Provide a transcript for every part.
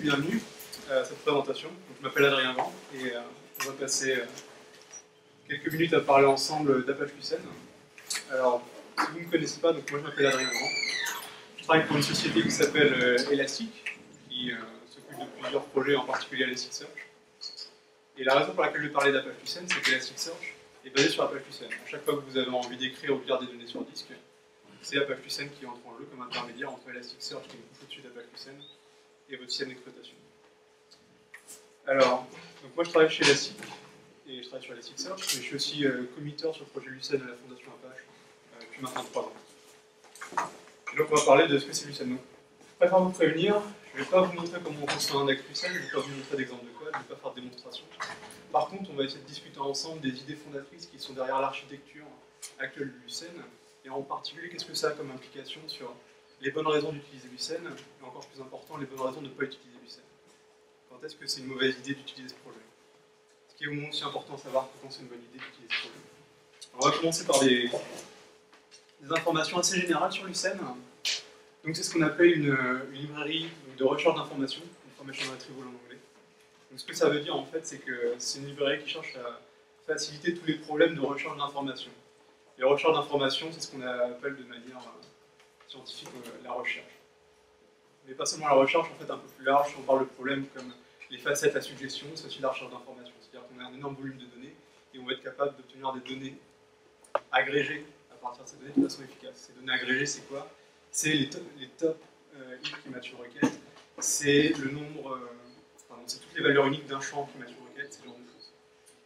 Bienvenue à cette présentation. Je m'appelle Adrien Vent et euh, on va passer euh, quelques minutes à parler ensemble d'Apache Lucene. Alors, si vous ne me connaissez pas, donc moi je m'appelle Adrien Vent. Je travaille pour une société qui s'appelle euh, Elastic, qui euh, s'occupe de plusieurs projets, en particulier Elasticsearch. Et la raison pour laquelle je vais parler d'Apache Lucene, c'est qu'Elasticsearch est basé sur Apache Lucene. À chaque fois que vous avez envie d'écrire ou de lire des données sur disque, c'est Apache Lucene qui entre en jeu comme intermédiaire entre Elasticsearch, qui est au-dessus d'Apache Lucene, et votre système d'exploitation. Alors, donc moi je travaille chez Elastic, et je travaille sur Elasticsearch, mais je suis aussi euh, sur le projet Lucene à la Fondation Apache euh, depuis maintenant 3 ans. Donc on va parler de ce que c'est Lucene. Je préfère vous prévenir, je ne vais pas vous montrer comment on construit un index Lucene, je ne vais pas vous montrer d'exemple de code, je ne vais pas faire de démonstration. Par contre, on va essayer de discuter ensemble des idées fondatrices qui sont derrière l'architecture actuelle de Lucene, et en particulier qu'est-ce que ça a comme implication sur les bonnes raisons d'utiliser Lucene, et encore plus important, les bonnes raisons de ne pas utiliser Lucene. Quand est-ce que c'est une mauvaise idée d'utiliser ce projet? Ce qui est au moins aussi important à savoir quand c'est une bonne idée d'utiliser ce projet. On va commencer par des, informations assez générales sur Lucene. Donc c'est ce qu'on appelle une, une, librairie de recherche d'informations, Information Retrieval en anglais. Donc ce que ça veut dire en fait, c'est que c'est une librairie qui cherche à faciliter tous les problèmes de recherche d'informations. Les recherches d'informations, c'est ce qu'on appelle de manière scientifique la recherche. Mais pas seulement la recherche, en fait, un peu plus large, on parle de problèmes comme les facettes à suggestion, c'est aussi la recherche d'informations. C'est-à-dire qu'on a un énorme volume de données et on va être capable d'obtenir des données agrégées à partir de ces données de façon efficace. Ces données agrégées, c'est quoi? C'est les top, les top euh, qui requête, c'est le nombre, euh, pardon, c'est toutes les valeurs uniques d'un champ qui match une requête, ce genre de choses.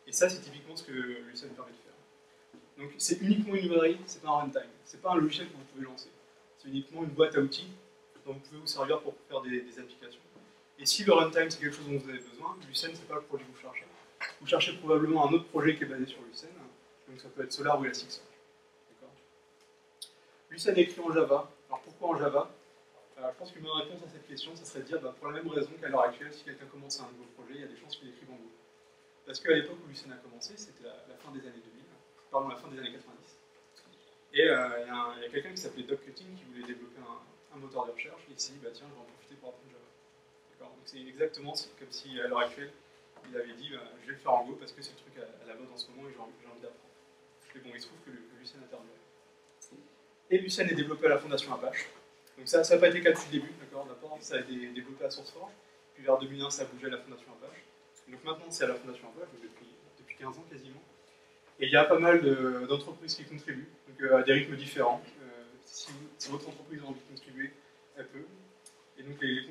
Et ça, c'est typiquement ce que Lucene permet de faire. Donc c'est uniquement une librairie, c'est pas un runtime, c'est pas un logiciel que vous pouvez lancer c'est uniquement une boîte à outils dont vous pouvez vous servir pour faire des, applications. Et si le runtime c'est quelque chose dont vous avez besoin, Lucene c'est pas le projet que vous cherchez. Vous cherchez probablement un autre projet qui est basé sur Lucene, donc ça peut être Solar ou Elasticsearch. Lucene est écrit en Java. Alors pourquoi en Java? Alors, Je pense qu'une bonne réponse à cette question, ça serait de dire bah, pour la même raison qu'à l'heure actuelle, si quelqu'un commence un nouveau projet, il y a des chances qu'il écrive en Go. Parce qu'à l'époque où Lucene a commencé, c'était la, la, fin des années 2000, pardon, la fin des années 90. Et euh, il y a, quelqu'un qui s'appelait Doc Cutting qui voulait développer un, moteur de recherche et il s'est dit bah tiens je vais en profiter pour apprendre Java. D'accord Donc c'est exactement comme si à l'heure actuelle il avait dit bah, je vais le faire en Go parce que c'est le truc à, la mode en ce moment et j'ai envie, envie d'apprendre. Mais bon il se trouve que, que Lucene a terminé. Et Lucene est développé à la Fondation Apache. Donc ça n'a pas été le cas depuis le début, d'accord ça a été développé à SourceForge, puis vers 2001 ça a bougé à la Fondation Apache. Donc maintenant c'est à la Fondation Apache depuis, depuis 15 ans quasiment. Et il y a pas mal d'entreprises qui contribuent, donc euh, à des rythmes différents. Euh, si, votre entreprise a envie de contribuer, elle peut. Et donc les,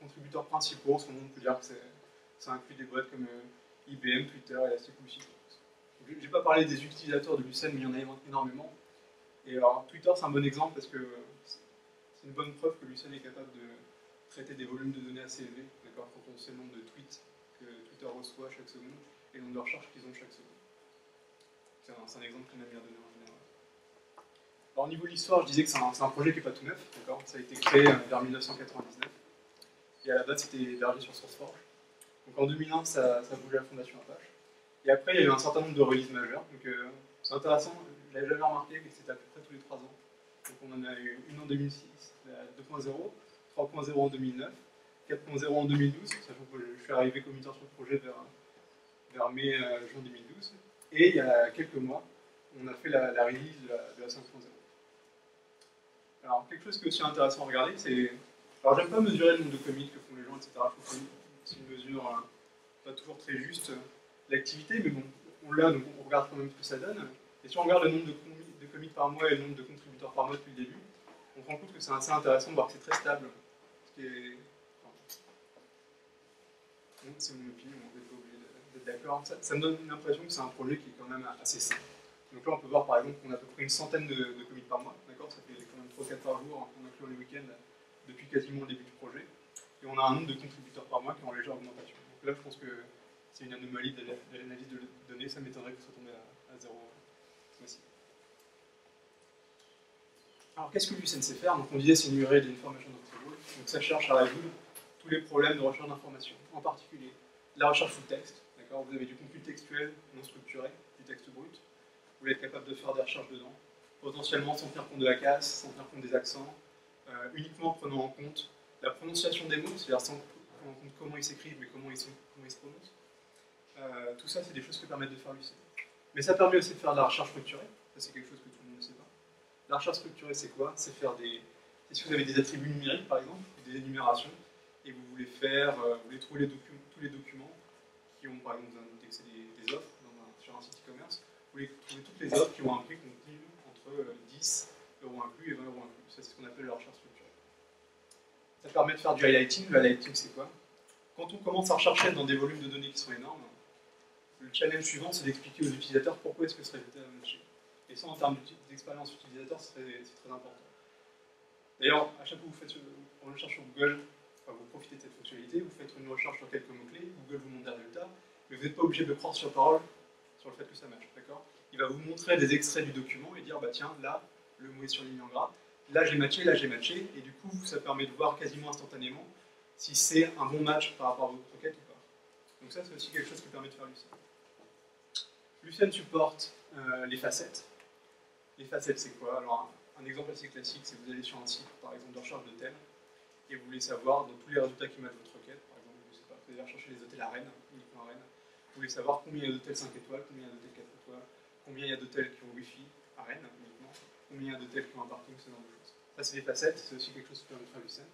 contributeurs, principaux, en ce moment, on peut dire que ça inclut des boîtes comme euh, IBM, Twitter, Elastic aussi. Je n'ai pas parlé des utilisateurs de Lucene, mais il y en a énormément. Et alors Twitter, c'est un bon exemple parce que c'est une bonne preuve que Lucene est capable de traiter des volumes de données assez élevés, quand on sait le nombre de tweets que Twitter reçoit chaque seconde et le nombre de recherches qu'ils ont chaque seconde. C'est un, un, exemple qu'on aime bien donner en général. Alors, au niveau de l'histoire, je disais que c'est un, projet qui n'est pas tout neuf. Ça a été créé vers 1999. Et à la base, c'était hébergé sur SourceForge. Donc en 2001, ça, ça bougeait la Fondation Apache. Et après, il y a eu un certain nombre de releases majeures. Donc euh, c'est intéressant, je l'avais jamais remarqué, mais c'était à peu près tous les 3 ans. Donc on en a eu une en 2006, 2.0, 3.0 en 2009, 4.0 en 2012, sachant que je suis arrivé committeur sur le projet vers, vers mai-juin euh, 2012. Et il y a quelques mois, on a fait la, la release de la, la 5.0. Alors, quelque chose qui est aussi intéressant à regarder, c'est. Alors, j'aime pas mesurer le nombre de commits que font les gens, etc. C'est une mesure hein, pas toujours très juste l'activité, mais bon, on l'a, donc on regarde quand même ce que ça donne. Et si on regarde le nombre de commits, par mois et le nombre de contributeurs par mois depuis le début, on se rend compte que c'est assez intéressant de voir que c'est très stable. C'est mon opinion, d'accord. Ça, ça, me donne l'impression que c'est un projet qui est quand même assez simple. Donc là, on peut voir par exemple qu'on a à peu près une centaine de, de commits par mois, d'accord Ça fait quand même 3-4 par jour, en incluant les week-ends, depuis quasiment le début du projet. Et on a un nombre de contributeurs par mois qui est en légère augmentation. Donc là, je pense que c'est une anomalie de l'analyse de données, ça m'étonnerait que ce soit tombé à, à zéro aussi. Alors, qu'est-ce que sait faire? Donc, on disait c'est une URL d'information retrieval. Donc, ça cherche à résoudre tous les problèmes de recherche d'information, en particulier la recherche full texte. Vous avez du compute textuel non structuré, du texte brut. Vous être capable de faire des recherches dedans, potentiellement sans tenir compte de la casse, sans tenir compte des accents, euh, uniquement en prenant en compte la prononciation des mots, c'est-à-dire sans prendre en compte comment ils s'écrivent, mais comment ils, se prononcent. Euh, tout ça, c'est des choses que permettent de faire Lucene. Mais ça permet aussi de faire de la recherche structurée. Ça, c'est quelque chose que tout le monde ne sait pas. La recherche structurée, c'est quoi? C'est faire des. Si vous avez des attributs numériques, par exemple, des énumérations, et vous voulez faire, euh, vous voulez trouver tous les documents qui ont, par exemple, c'est des, offres sur un site e-commerce, vous voulez trouver toutes les offres qui ont un prix contenu entre 10 euh, euros inclus et 20 euros inclus. C'est ce qu'on appelle la recherche structurée. Ça permet de faire du highlighting. Le highlighting, c'est quoi? Quand on commence à rechercher dans des volumes de données qui sont énormes, le challenge suivant, c'est d'expliquer aux utilisateurs pourquoi est-ce que ce résultat va matcher. Et ça, en termes d'expérience utilisateur, c'est très, important. D'ailleurs, à chaque fois que vous faites une recherche sur Google, vous profitez de cette fonctionnalité, vous faites une recherche sur quelques mots-clés, Google vous montre des résultats, mais vous n'êtes pas obligé de croire sur parole sur le fait que ça matche, d'accord? Il va vous montrer des extraits du document et dire, bah tiens, là, le mot est surligné en gras, là j'ai matché, là j'ai matché, et du coup, ça permet de voir quasiment instantanément si c'est un bon match par rapport à votre requête ou pas. Donc ça, c'est aussi quelque chose qui permet de faire Lucene. Lucene supporte euh, les facettes. Les facettes, c'est quoi? Alors, un, exemple assez classique, c'est vous allez sur un site, par exemple, de recherche d'hôtel, et vous voulez savoir, dans tous les résultats qui matchent votre requête, par exemple, vous allez rechercher les hôtels à Rennes, uniquement à Rennes, vous voulez savoir combien il y a d'hôtels 5 étoiles, combien il y a d'hôtels 4 étoiles, combien il y a d'hôtels qui ont Wi-Fi à Rennes, uniquement, combien il y a d'hôtels qui ont un parking, ce genre de choses. Ça, c'est des facettes, c'est aussi quelque chose qui permet de faire.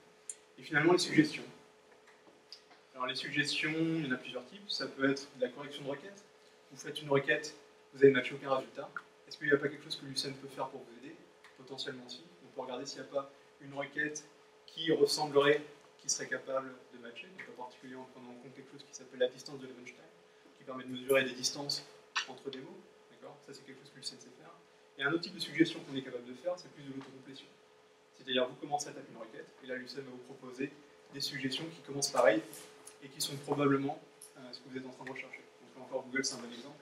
Et finalement, les suggestions. Alors, les suggestions, il y en a plusieurs types. Ça peut être de la correction de requête. Vous faites une requête, vous avez matché aucun résultat. Est-ce qu'il n'y a pas quelque chose que Lucene peut faire pour vous aider? Potentiellement si. On peut regarder s'il n'y a pas une requête qui ressemblerait, qui serait capable de matcher, en particulier en prenant en compte quelque chose qui s'appelle la distance de Levenstein, qui permet de mesurer des distances entre des mots. D'accord? Ça, c'est quelque chose que Lucene sait faire. Et un autre type de suggestion qu'on est capable de faire, c'est plus de l'autocomplétion. C'est-à-dire, vous commencez à taper une requête, et là, Lucene va vous proposer des suggestions qui commencent pareil et qui sont probablement euh, ce que vous êtes en train de rechercher. Donc, encore Google, c'est un bon exemple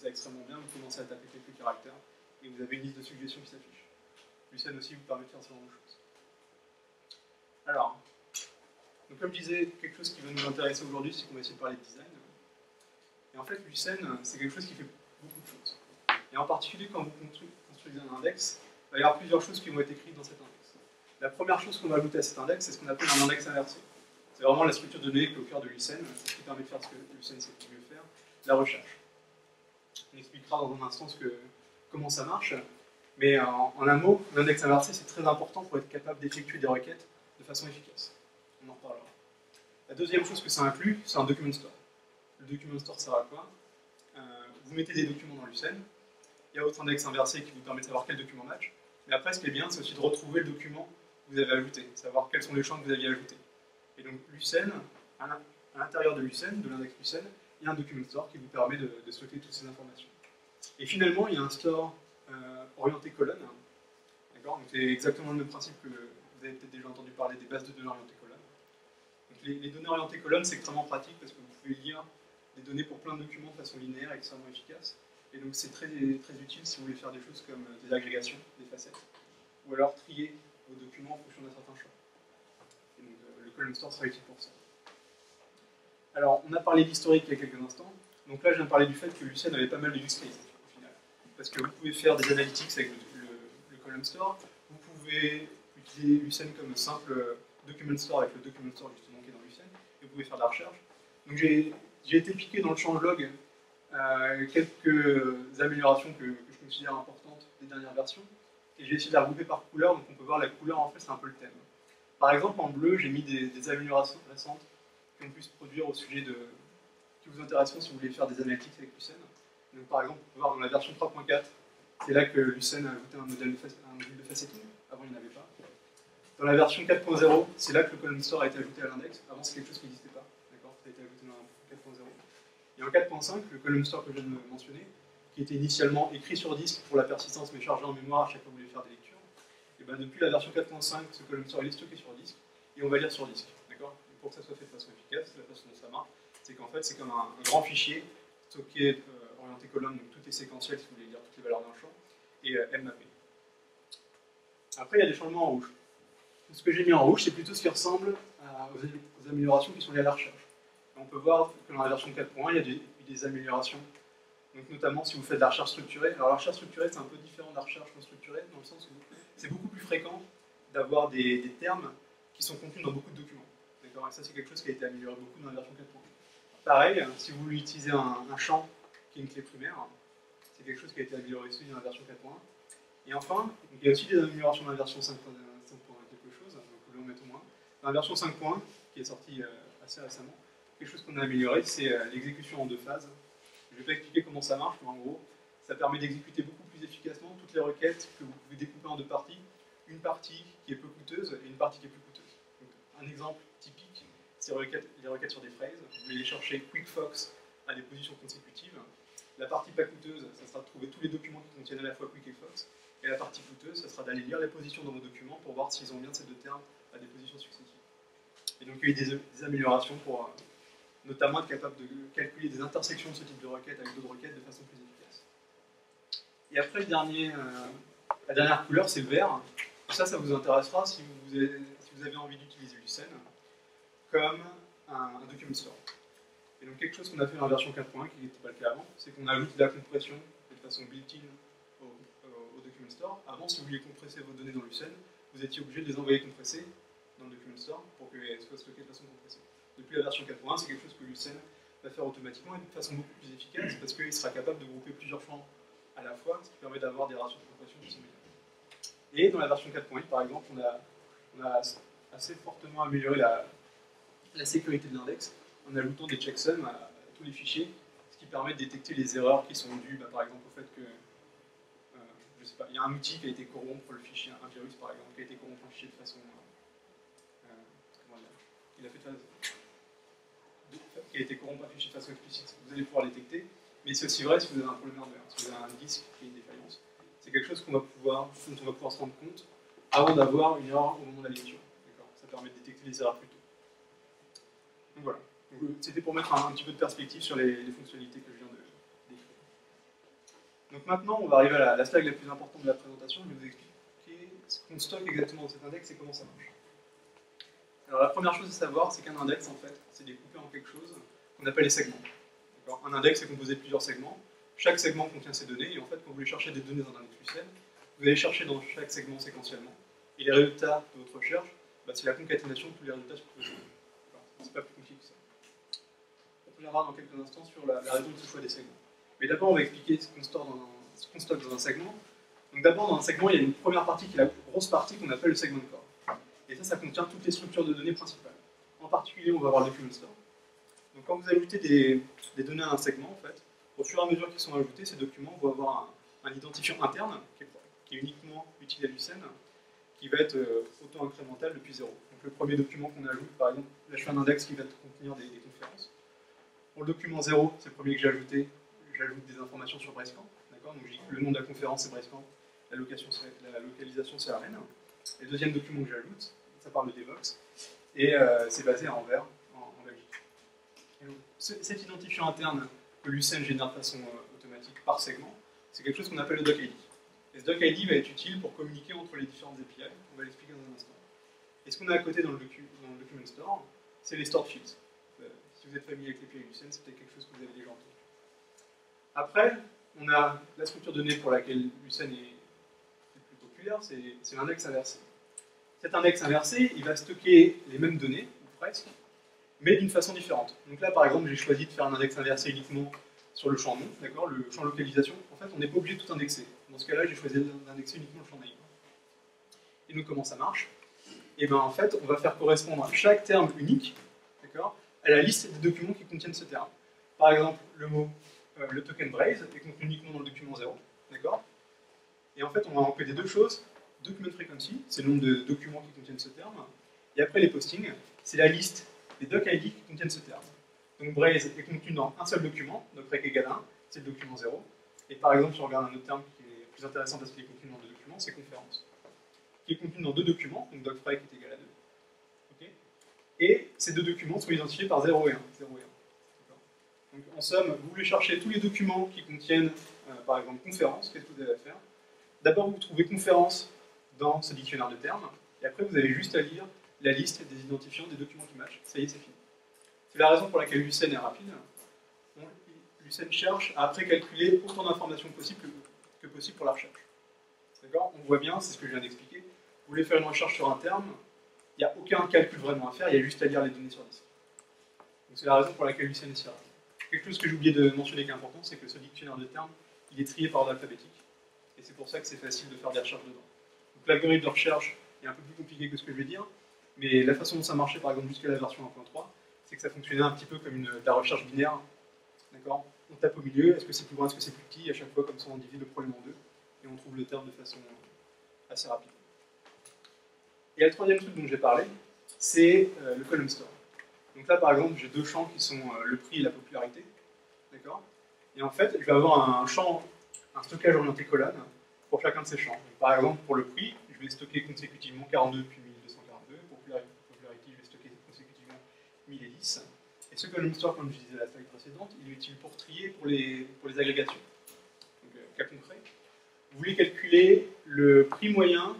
ça extrêmement bien, vous commencez à taper quelques caractères et vous avez une liste de suggestions qui s'affiche. Lucene aussi vous permet de faire ce genre de choses. Alors, donc comme je disais, quelque chose qui va nous intéresser aujourd'hui, c'est qu'on va essayer de parler de design. Et en fait, Lucene, c'est quelque chose qui fait beaucoup de choses. Et en particulier, quand vous construisez un index, il va y avoir plusieurs choses qui vont être écrites dans cet index. La première chose qu'on va ajouter à cet index, c'est ce qu'on appelle un index inversé. C'est vraiment la structure de données qui est au cœur de Lucene, ce qui permet de faire ce que Lucene sait mieux faire, la recherche. On expliquera dans un instant comment ça marche. Mais en, un mot, l'index inversé, c'est très important pour être capable d'effectuer des requêtes de façon efficace. On en reparlera. La deuxième chose que ça inclut, c'est un document store. Le document store sert à quoi? Euh, Vous mettez des documents dans Lucene, il y a votre index inversé qui vous permet de savoir quel document match, mais après, ce qui est bien, c'est aussi de retrouver le document que vous avez ajouté, savoir quels sont les champs que vous aviez ajoutés. Et donc, Lucene, à l'intérieur de Lucene, de l'index Lucene, il y a un document store qui vous permet de, stocker toutes ces informations. Et finalement, il y a un store euh, orienté colonne. D'accord? C'est exactement le même principe que vous avez peut-être déjà entendu parler des bases de données orientées colonnes. Donc les, données orientées colonnes, c'est extrêmement pratique parce que vous pouvez lire des données pour plein de documents de façon linéaire extrêmement efficace. Et donc c'est très, très utile si vous voulez faire des choses comme euh, des agrégations, des facettes, ou alors trier vos documents en fonction d'un certain choix. Et donc euh, le column store sera utile pour ça. Alors, on a parlé d'historique il y a quelques instants. Donc là, je viens de parler du fait que Lucene avait pas mal de use cases, au final. Parce que vous pouvez faire des analytics avec le, column store. Vous pouvez utiliser Lucene comme simple document store avec le document store justement qui est dans Lucene. Et vous pouvez faire de la recherche. Donc j'ai été piqué dans le changelog euh, quelques améliorations que, je considère importantes des dernières versions. Et j'ai essayé de la regrouper par couleur. Donc on peut voir la couleur, en fait, c'est un peu le thème. Par exemple, en bleu, j'ai mis des, améliorations récentes qu'on puisse produire au sujet de qui vous intéresseront si vous voulez faire des analytics avec Lucene. Donc, par exemple, on peut voir dans la version 3.4, c'est là que Lucene a ajouté un modèle de, un module de faceting. Avant, il n'y en avait pas. Dans la version 4.0, c'est là que le column store a été ajouté à l'index. Avant, c'est quelque chose qui n'existait pas. D'accord? Ça a été ajouté dans 4.0. Et en 4.5, le column store que je viens de mentionner, qui était initialement écrit sur disque pour la persistance mais chargé en mémoire à chaque fois que vous voulez faire des lectures, et ben depuis la version 4.5, ce column store est stocké sur disque et on va lire sur disque pour que ça soit fait de façon efficace, la façon dont ça marche, c'est qu'en fait, c'est comme un, grand fichier stocké, euh, orienté colonne, donc tout est séquentiel si vous voulez lire toutes les valeurs d'un champ, et euh, mappé. Après, il y a des changements en rouge. Ce que j'ai mis en rouge, c'est plutôt ce qui ressemble aux, améliorations qui sont liées à la recherche. on peut voir que dans la version 4.1, il y a des, des améliorations donc notamment si vous faites de la recherche structurée. Alors la recherche structurée, c'est un peu différent de la recherche non structurée, dans le sens où c'est beaucoup plus fréquent d'avoir des, termes qui sont contenus dans beaucoup de documents. Et ça, c'est quelque chose qui a été amélioré beaucoup dans la version 4.1. Pareil, si vous voulez utiliser un, un, champ qui est une clé primaire, c'est quelque chose qui a été amélioré aussi dans la version 4.1. Et enfin, il y a aussi des améliorations dans la version 5.1 quelque chose, donc le mettre au moins. Dans la version 5.1, qui est sortie euh, assez récemment, quelque chose qu'on a amélioré, c'est euh, l'exécution en deux phases. Je ne vais pas expliquer comment ça marche, mais en gros, ça permet d'exécuter beaucoup plus efficacement toutes les requêtes que vous pouvez découper en deux parties. Une partie qui est peu coûteuse et une partie qui est plus coûteuse. Un exemple typique, c'est les requêtes sur des phrases. Vous voulez chercher QuickFox à des positions consécutives. La partie pas coûteuse, ça sera de trouver tous les documents qui contiennent à la fois Quick et Fox. Et la partie coûteuse, ça sera d'aller lire les positions dans vos documents pour voir s'ils ont bien ces deux termes à des positions successives. Et donc il y a eu des, améliorations pour euh, notamment être capable de calculer des intersections de ce type de requête avec d'autres requêtes de façon plus efficace. Et après, le dernier, euh, la dernière couleur, c'est le vert. Ça, ça vous intéressera si vous avez, envie d'utiliser Lucene comme un, un document store. Et donc quelque chose qu'on a fait dans la version 4.1 qui n'était pas le cas avant, c'est qu'on ajoute de la compression de façon built-in au, au, document store. Avant, si vous vouliez compresser vos données dans Lucene, vous étiez obligé de les envoyer compressées dans le document store pour qu'elles soient stockées de façon compressée. Depuis la version 4.1, c'est quelque chose que Lucene va faire automatiquement et de façon beaucoup plus efficace parce qu'il sera capable de grouper plusieurs champs à la fois, ce qui permet d'avoir des ratios de compression qui sont. Et dans la version 4.8, par exemple, on a, assez fortement amélioré la, sécurité de l'index en ajoutant des checksums à, tous les fichiers, ce qui permet de détecter les erreurs qui sont dues, bah, par exemple, au fait que il y a un outil qui a été corrompre le fichier, un virus par exemple, qui a été corrompre un fichier de façon. Euh, euh comment dire Il a fait de, qui a été corrompu un fichier de façon explicite. Vous allez pouvoir le détecter, mais c'est aussi vrai si vous avez un problème d'hardware, si vous avez un disque qui a une défaillance. C'est quelque chose qu'on va pouvoir, dont on va pouvoir se rendre compte avant d'avoir une erreur au moment de la lecture. Ça permet de détecter les erreurs plus tôt. Donc voilà. C'était pour mettre un, petit peu de perspective sur les, fonctionnalités que décrire. Donc maintenant, on va arriver à la, slide la plus importante de la présentation. Je vais vous expliquer ce qu'on stocke exactement dans cet index et comment ça marche. Alors la première chose à savoir, c'est qu'un index, en fait, c'est découpé en quelque chose qu'on appelle les segments. Un index est composé de plusieurs segments. Chaque segment contient ses données, et en fait, quand vous voulez chercher des données dans un Lucene, vous allez chercher dans chaque segment séquentiellement. Et les résultats de votre recherche, bah, c'est la concaténation de tous les résultats sur tous les C'est pas plus compliqué que ça reviendra dans quelques instants sur la, raison de ce choix des segments. Mais d'abord, on va expliquer ce qu'on stocke dans un segment. Donc d'abord, dans un segment, il y a une première partie qui est la grosse partie qu'on appelle le segment core. Et ça, ça contient toutes les structures de données principales. En particulier, on va avoir le document store. Donc quand vous ajoutez des, des, données à un segment, en fait, au fur et à mesure qu'ils sont ajoutés, ces documents vont avoir un, identifiant interne qui est, uniquement utile à Lucene, qui va être euh, auto-incrémental depuis zéro. Donc le premier document qu'on ajoute, par exemple, là je fais un index qui va contenir des, des conférences. Pour le document 0, c'est le premier que j'ai ajouté, j'ajoute des informations sur Brescamp. Donc le nom de la conférence c'est Brescamp, la, localisation c'est Arène. Et le deuxième document que j'ajoute, ça parle de Devox, et euh, c'est basé à Anvers, en, Belgique. cet identifiant interne que Lucene génère de façon euh, automatique par segment, c'est quelque chose qu'on appelle le doc ID. Et ce doc ID va être utile pour communiquer entre les différentes API, on va l'expliquer dans un instant. Et ce qu'on a à côté dans le, document store, c'est les stored fields si vous êtes familier avec les Lucene, c'est peut-être quelque chose que vous avez déjà entendu. Après, on a la structure de données pour laquelle Lucene est le plus populaire, c'est l'index inversé. Cet index inversé, il va stocker les mêmes données, ou presque, mais d'une façon différente. Donc là, par exemple, j'ai choisi de faire un index inversé uniquement sur le champ nom, d'accord, le champ localisation. En fait, on n'est pas obligé de tout indexer. Dans ce cas-là, j'ai choisi d'indexer uniquement le champ name. Et donc, comment ça marche? Et eh bien, en fait, on va faire correspondre chaque terme unique, d'accord, à la liste des documents qui contiennent ce terme. Par exemple, le mot, euh, le token Braze est contenu uniquement dans le document 0, d'accord? Et en fait, on va encoder deux choses. Document frequency, c'est le nombre de documents qui contiennent ce terme. Et après, les postings, c'est la liste des doc ID qui contiennent ce terme. Donc Braze est contenu dans un seul document, docfrec égale 1, c'est le document 0. Et par exemple, si on regarde un autre terme qui est plus intéressant parce qu'il est contenu dans deux documents, c'est conférence. Qui est contenu dans deux documents, donc docfrec est égal à 2 et ces deux documents sont identifiés par 0 et 1. 0 et 1. Donc, en somme, vous voulez chercher tous les documents qui contiennent, euh, par exemple, conférence, qu'est-ce que vous avez à faire D'abord, vous trouvez conférence dans ce dictionnaire de termes, et après, vous avez juste à lire la liste des identifiants des documents qui matchent. Ça y est, c'est fini. C'est la raison pour laquelle Lucene est rapide. Lucene cherche à après calculer autant d'informations possible que, possible pour la recherche. D'accord? On voit bien, c'est ce que je viens d'expliquer. Vous voulez faire une recherche sur un terme, il n'y a aucun calcul vraiment à faire, il y a juste à lire les données sur disque. Donc c'est la raison pour laquelle Lucien est si rapide. Quelque chose que j'ai oublié de mentionner qui est important, c'est que ce dictionnaire de termes, il est trié par ordre alphabétique. Et c'est pour ça que c'est facile de faire des recherches dedans. Donc l'algorithme de recherche est un peu plus compliqué que ce que je vais dire, mais la façon dont ça marchait, par exemple, jusqu'à la version 1.3, c'est que ça fonctionnait un petit peu comme la recherche binaire. D'accord? On tape au milieu, est-ce que c'est plus grand, est-ce que c'est plus petit, et à chaque fois, comme ça, on divise le problème en deux, et on trouve le terme de façon assez rapide. Et le troisième truc dont j'ai parlé, c'est euh, le column store. Donc là, par exemple, j'ai deux champs qui sont euh, le prix et la popularité. D'accord? Et en fait, je vais avoir un champ, un stockage orienté colonne pour chacun de ces champs. par exemple, pour le prix, je vais stocker consécutivement 42 puis 1242. Pour popularity, je vais stocker consécutivement 1010. Et ce column store, comme je disais la slide précédente, il est utile pour trier pour les, pour les agrégations. Donc, euh, cas concret. Vous voulez calculer le prix moyen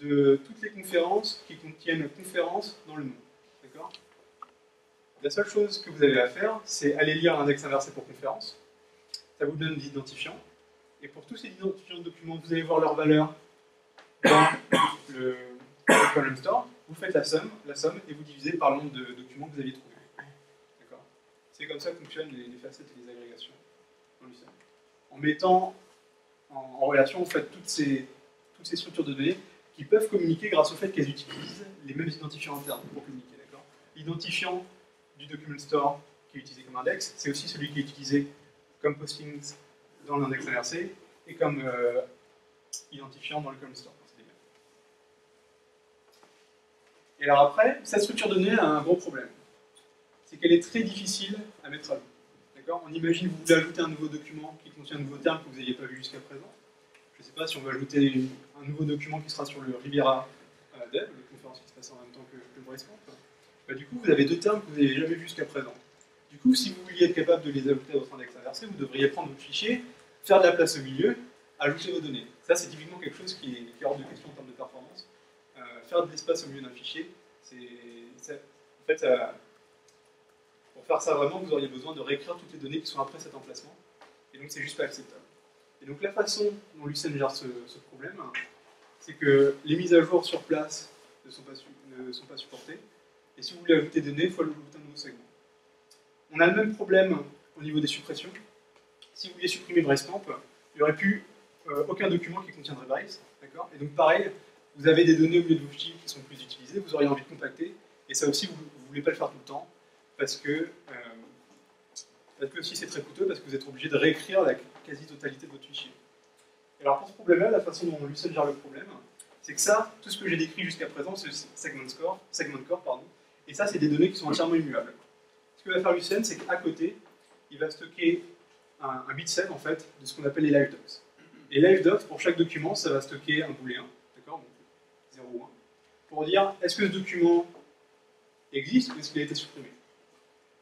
de toutes les conférences qui contiennent conférence dans le nom. La seule chose que vous avez à faire, c'est aller lire l'index inversé pour conférence. Ça vous donne des identifiants. Et pour tous ces identifiants de documents, vous allez voir leur valeur dans le, column store. Vous faites la somme, la somme et vous divisez par le nombre de documents que vous avez trouvés. D'accord C'est comme ça que fonctionnent les, facettes et les agrégations. En mettant en, relation toutes ces structures de données qui peuvent communiquer grâce au fait qu'elles utilisent les mêmes identifiants internes pour communiquer. L'identifiant du document store qui est utilisé comme index, c'est aussi celui qui est utilisé comme postings dans l'index inversé et comme euh, identifiant dans le column store. Et alors après, cette structure de données a un gros problème. C'est qu'elle est très difficile à mettre à jour. On imagine que vous voulez ajouter un nouveau document qui contient un nouveau terme que vous n'aviez pas vu jusqu'à présent. Je ne sais pas si on va ajouter un nouveau document qui sera sur le Riviera euh, Dev, la conférence qui se passe en même temps que, le Bracemont. Bah, du coup, vous avez deux termes que vous n'avez jamais vus jusqu'à présent. Du coup, si vous vouliez être capable de les ajouter à votre index inversé, vous devriez prendre votre fichier, faire de la place au milieu, ajouter vos données. Ça, c'est typiquement quelque chose qui est, hors de question en termes de performance. Euh, faire de l'espace au milieu d'un fichier, c'est. En fait, pour faire ça vraiment, vous auriez besoin de réécrire toutes les données qui sont après cet emplacement. Et donc, c'est juste pas acceptable. Et donc, la façon dont Lucene gère ce, problème, c'est que les mises à jour sur place ne sont pas supportées. Et si vous voulez ajouter des données, il faut ajouter un nouveau segment. On a le même problème au niveau des suppressions. Si vous vouliez supprimer Bracemap, il n'y aurait plus euh, aucun document qui contiendrait Brace. Et donc, pareil, vous avez des données au milieu de vos fichiers qui sont plus utilisées, vous auriez envie de compacter. Et ça aussi, vous ne voulez pas le faire tout le temps parce que, euh, parce que aussi c'est très coûteux, parce que vous êtes obligé de réécrire la quasi-totalité de votre fichier. Alors pour ce problème-là, la façon dont Lucene gère le problème, c'est que ça, tout ce que j'ai décrit jusqu'à présent, c'est segment score, segment core, pardon, et ça, c'est des données qui sont entièrement immuables. Ce que va faire Lucene, c'est qu'à côté, il va stocker un, un en fait de ce qu'on appelle les live docs. Et live docs, pour chaque document, ça va stocker un booléen, d'accord, 0 ou 1, pour dire est-ce que ce document existe ou est-ce qu'il a été supprimé.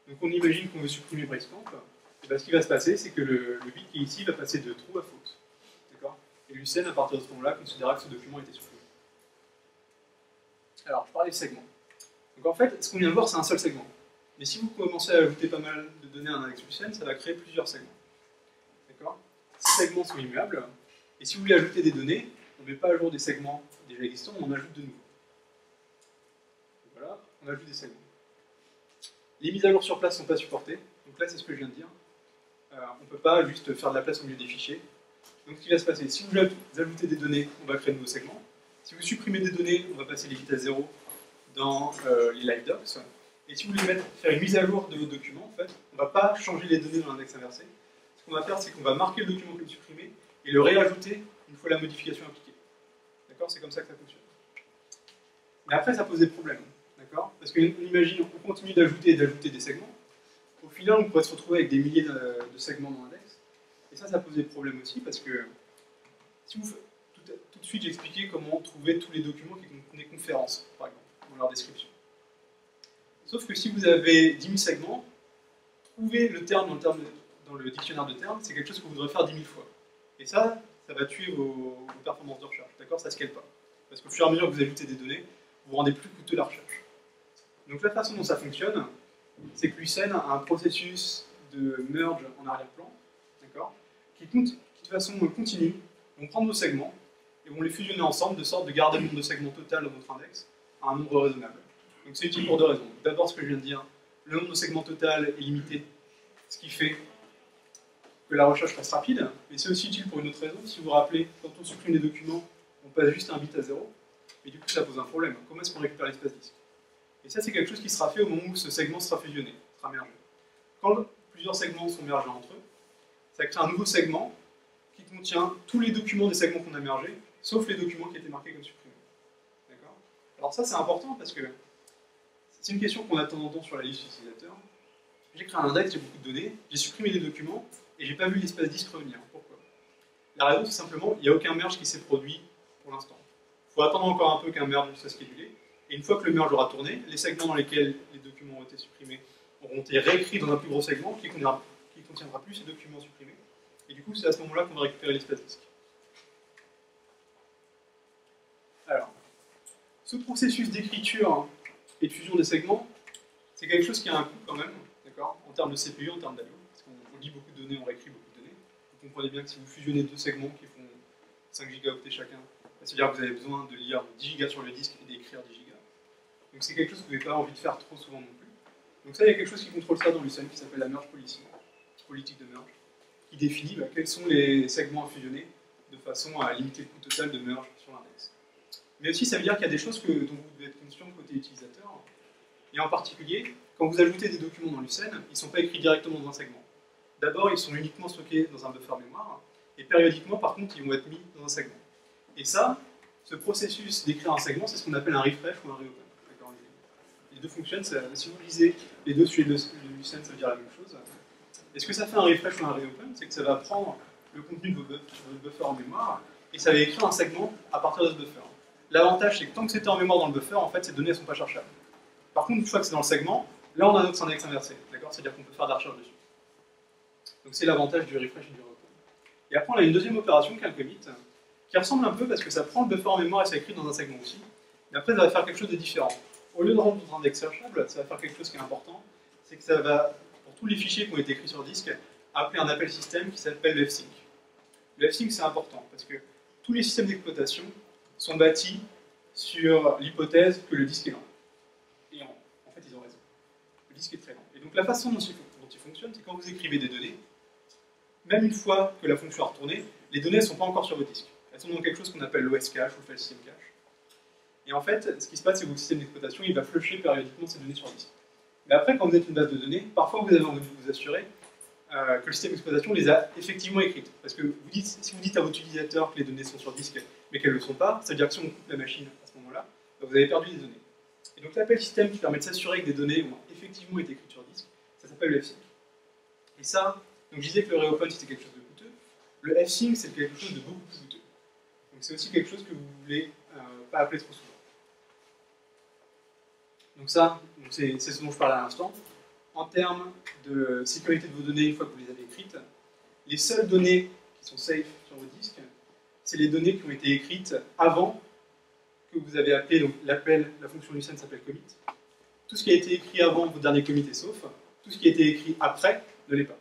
Donc on imagine qu'on veut supprimer Bracecamp, et bien ce qui va se passer, c'est que le, bit qui est ici va passer de true à false. D'accord Et Lucene, à partir de ce moment-là, considérera que ce document a été supprimé. Alors, je parlais de segments. Donc en fait, ce qu'on vient de voir, c'est un seul segment. Mais si vous commencez à ajouter pas mal de données à un index Lucene, ça va créer plusieurs segments. D'accord? Ces segments sont immuables, et si vous voulez ajouter des données, on ne met pas à jour des segments déjà existants, on en ajoute de nouveaux. voilà, on ajoute des segments. Les mises à jour sur place ne sont pas supportées. Donc là, c'est ce que je viens de dire. Euh, on ne peut pas juste faire de la place au milieu des fichiers. Donc ce qui va se passer, si vous ajoutez des données, on va créer de nouveaux segments. Si vous supprimez des données, on va passer les vitesses 0 dans euh, les live docs. Et si vous voulez faire une mise à jour de vos documents, en fait, on ne va pas changer les données dans l'index inversé. Ce qu'on va faire, c'est qu'on va marquer le document comme supprimé et le réajouter une fois la modification appliquée. D'accord? C'est comme ça que ça fonctionne. Mais après, ça pose des problèmes. Parce qu'on imagine, on continue d'ajouter et d'ajouter des segments. Au final, on pourrait se retrouver avec des milliers de, segments dans l'index. Et ça, ça pose des problèmes aussi, parce que si vous, tout, tout de suite, j'ai expliqué comment trouver tous les documents qui contenaient conférences, par exemple, dans leur description. Sauf que si vous avez 10 000 segments, trouver le terme dans le, dictionnaire de termes, c'est quelque chose que vous devrez faire 10 000 fois. Et ça, ça va tuer vos, performances de recherche. D'accord? Ça ne scale pas. Parce qu'au fur et à mesure que vous ajoutez des données, vous rendez plus coûteux la recherche. Donc la façon dont ça fonctionne, c'est que Lucene a un processus de merge en arrière-plan, d'accord, qui, de façon continue, on prend nos segments et on les fusionner ensemble de sorte de garder le nombre de segments total dans notre index un nombre raisonnable. Donc c'est utile pour deux raisons. D'abord, ce que je viens de dire, le nombre de segments total est limité, ce qui fait que la recherche reste rapide, mais c'est aussi utile pour une autre raison. Si vous vous rappelez, quand on supprime des documents, on passe juste un bit à zéro, et du coup ça pose un problème. Comment est-ce qu'on récupère l'espace disque? Et ça c'est quelque chose qui sera fait au moment où ce segment sera fusionné, sera mergé. Quand plusieurs segments sont mergés entre eux, ça crée un nouveau segment qui contient tous les documents des segments qu'on a mergés, sauf les documents qui étaient marqués comme supprimés. Alors ça c'est important parce que c'est une question qu'on attend en sur la liste utilisateur. J'ai créé un index, j'ai beaucoup de données, j'ai supprimé des documents, et j'ai pas vu l'espace disque revenir. Pourquoi? La raison, c'est simplement, il n'y a aucun merge qui s'est produit pour l'instant. Il faut attendre encore un peu qu'un merge soit schedulé, et une fois que le merge aura tourné, les segments dans lesquels les documents ont été supprimés auront été réécrits dans un plus gros segment qui contiendra, qui contiendra plus ces documents supprimés. Et du coup, c'est à ce moment-là qu'on va récupérer l'espace disque. Alors, ce processus d'écriture et de fusion des segments, c'est quelque chose qui a un coût quand même, d'accord, en termes de CPU, en termes d'IO, parce qu'on lit beaucoup de données, on réécrit beaucoup de données. Vous comprenez bien que si vous fusionnez deux segments qui font 5 gigaoctets chacun, c'est-à-dire que vous avez besoin de lire 10 gigas sur le disque et d'écrire 10 gigas. Donc c'est quelque chose que vous n'avez pas envie de faire trop souvent non plus. Donc ça, il y a quelque chose qui contrôle ça dans Lucene qui s'appelle la merge policy, politique de merge, qui définit bah, quels sont les segments à fusionner de façon à limiter le coût total de merge sur l'index. Mais aussi, ça veut dire qu'il y a des choses dont vous devez être conscient côté utilisateur. Et en particulier, quand vous ajoutez des documents dans Lucene, ils ne sont pas écrits directement dans un segment. D'abord, ils sont uniquement stockés dans un buffer mémoire, et périodiquement, par contre, ils vont être mis dans un segment. Et ça, ce processus d'écrire un segment, c'est ce qu'on appelle un refresh ou un reopen. Les deux fonctionnent, si vous lisez les deux sujets de Lucene, ça veut dire la même chose. Et ce que ça fait un refresh ou un reopen, c'est que ça va prendre le contenu de votre buffer en mémoire, et ça va écrire un segment à partir de ce buffer. L'avantage, c'est que tant que c'était en mémoire dans le buffer, en fait, ces données ne sont pas cherchables. Par contre, une fois que c'est dans le segment, là, on a notre index inversé. C'est-à-dire qu'on peut faire de la recherche dessus. Donc, c'est l'avantage du refresh et du reopen. Et après, on a une deuxième opération qui est un commit, qui ressemble un peu parce que ça prend le buffer en mémoire et ça écrit dans un segment aussi. Mais après, ça va faire quelque chose de différent. Au lieu de rendre notre index cherchable, ça va faire quelque chose qui est important, c'est que ça va, pour tous les fichiers qui ont été écrits sur disque, appeler un appel système qui s'appelle le fsync. Le fsync, c'est important parce que tous les systèmes d'exploitation sont bâtis sur l'hypothèse que le disque est lent. Et en, fait, ils ont raison. Le disque est très lent. Et donc la façon dont il, dont fonctionne, c'est quand vous écrivez des données, même une fois que la fonction a retourné, les données ne sont pas encore sur votre disque. Elles sont dans quelque chose qu'on appelle l'OS cache ou le system cache. Et en fait, ce qui se passe, c'est que votre système d'exploitation, il va flusher périodiquement ces données sur le disque. Mais après, quand vous êtes une base de données, parfois vous avez envie de vous assurer euh, que le système d'exploitation les a effectivement écrites. Parce que si vous dites à votre utilisateur que les données sont sur disque, mais qu'elles ne le sont pas, ça veut dire que si on coupe la machine à ce moment-là, bah, vous avez perdu des données. Et donc l'appel système qui permet de s'assurer que des données ont effectivement été écrites sur disque, ça s'appelle le fsync. Et ça, donc je disais que le reopen c'était quelque chose de coûteux. Le fsync c'est quelque chose de beaucoup plus coûteux. Donc c'est aussi quelque chose que vous voulez euh, pas appeler trop souvent. Donc ça, c'est ce dont je parlais à l'instant. En termes de sécurité de vos données, une fois que vous les avez écrites, les seules données qui sont safe sur vos disques, c'est les données qui ont été écrites avant que vous avez appelé, donc l'appel, la fonction Lucene s'appelle commit. Tout ce qui a été écrit avant vos derniers commits est sauf, tout ce qui a été écrit après ne l'est pas.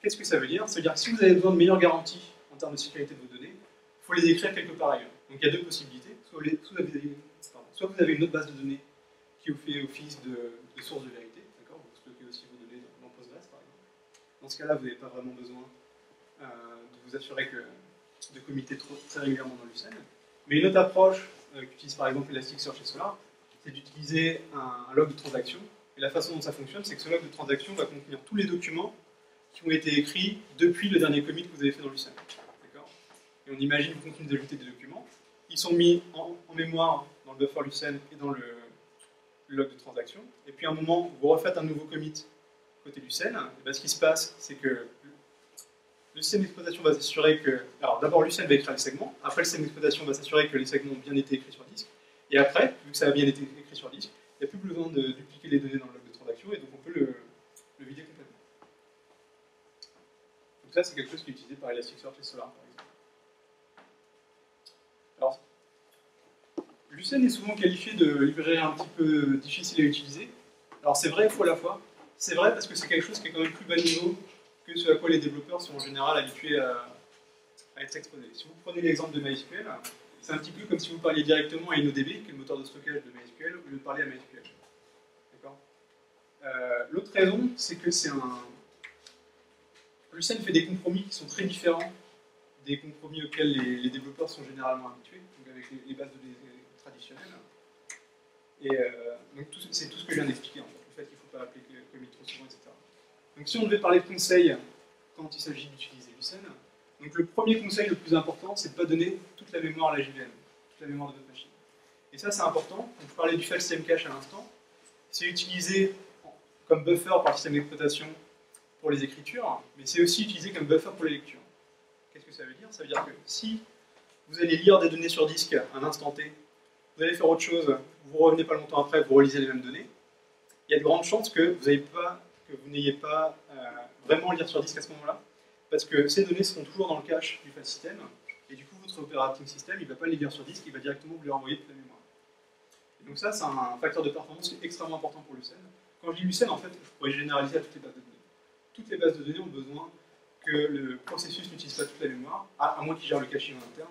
Qu'est-ce que ça veut dire? Ça veut dire que si vous avez besoin de meilleures garanties en termes de sécurité de vos données, il faut les écrire quelque part ailleurs. Donc il y a deux possibilités. Soit, soit vous avez une autre base de données qui vous fait office de, source de vérité, d'accord? Vous stockez aussi vos données dans Postgres, par exemple. Dans ce cas-là, vous n'avez pas vraiment besoin euh, de vous assurer que de committer très régulièrement dans Lucene. Mais une autre approche euh, qu'utilise par exemple Elasticsearch et Solar, c'est d'utiliser un, log de transaction. Et la façon dont ça fonctionne, c'est que ce log de transaction va contenir tous les documents qui ont été écrits depuis le dernier commit que vous avez fait dans Lucene. Et on imagine que vous continuez d'ajouter des documents. Ils sont mis en, mémoire dans le buffer Lucene et dans le log de transaction, et puis à un moment, vous refaites un nouveau commit côté et ben, ce qui se passe, c'est que le système d'exploitation va s'assurer que... Alors d'abord, Lucene va écrire les segments, après le système d'exploitation va s'assurer que les segments ont bien été écrits sur disque, et après, vu que ça a bien été écrit sur disque, il n'y a plus besoin de dupliquer les données dans le log de transaction, et donc on peut le, vider complètement. Donc ça, c'est quelque chose qui est utilisé par Elasticsearch et Solar, par exemple. Alors, Lucene est souvent qualifié de librairie un petit peu difficile à utiliser. Alors c'est vrai, il faut à la fois. C'est vrai parce que c'est quelque chose qui est quand même plus bas niveau que ce à quoi les développeurs sont en général habitués à, être exposés. Si vous prenez l'exemple de MySQL, c'est un petit peu comme si vous parliez directement à InnoDB, qui est le moteur de stockage de MySQL, au lieu de parler à MySQL. D'accord? Euh, L'autre raison, c'est que c'est un. Lucene fait des compromis qui sont très différents des compromis auxquels les, développeurs sont généralement habitués, donc avec les, bases de données traditionnelles. Et euh, donc c'est tout ce que je viens d'expliquer le fait qu'il ne faut pas appeler commit trop souvent, etc. Donc si on devait parler de conseils quand il s'agit d'utiliser Lucene, donc le premier conseil le plus important, c'est de ne pas donner toute la mémoire à la JVM, toute la mémoire de votre machine. Et ça, c'est important. On parlait du file cache à l'instant. C'est utilisé comme buffer par le système d'exploitation pour les écritures, mais c'est aussi utilisé comme buffer pour les lectures. Qu'est-ce que ça veut dire? Ça veut dire que si vous allez lire des données sur disque à un instant T, vous allez faire autre chose, vous revenez pas longtemps après, vous relisez les mêmes données, il y a de grandes chances que vous n'ayez pas, euh, vraiment lire sur disque à ce moment-là, parce que ces données seront toujours dans le cache du file system, et du coup votre operating system, il ne va pas les lire sur disque, il va directement vous les renvoyer toute la mémoire. donc ça, c'est un facteur de performance extrêmement important pour Lucene. Quand je dis Lucene, en fait, je pourrais généraliser à toutes les bases de données. Toutes les bases de données ont besoin que le processus n'utilise pas toute la mémoire, à, moins qu'il gère le caching en interne.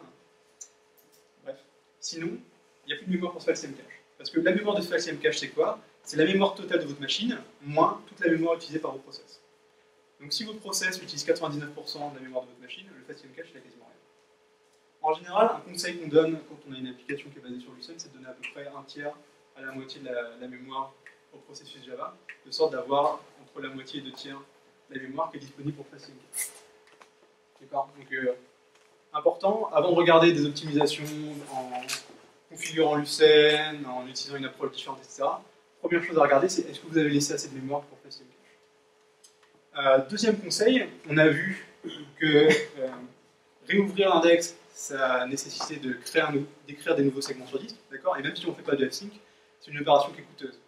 Bref. Sinon, il n'y a plus de mémoire pour ce file cache. Parce que la mémoire de ce file cache, c'est quoi? C'est la mémoire totale de votre machine, moins toute la mémoire utilisée par vos process. Donc si votre process utilise 99% de la mémoire de votre machine, le system cache, il a quasiment rien. En général, un conseil qu'on donne quand on a une application qui est basée sur Lucene, c'est de donner à peu près un tiers à la moitié de la, mémoire au processus Java, de sorte d'avoir entre la moitié et deux tiers la mémoire qui est disponible pour facilement. D'accord? Donc, euh, important, avant de regarder des optimisations en configurant Lucene, en utilisant une approche différente, etc., première chose à regarder, c'est est-ce que vous avez laissé assez de mémoire pour facilement euh, Deuxième conseil, on a vu que euh, réouvrir l'index, ça nécessitait de d'écrire des nouveaux segments sur disque, d'accord? Et même si on ne fait pas de f-sync, c'est une opération qui est coûteuse.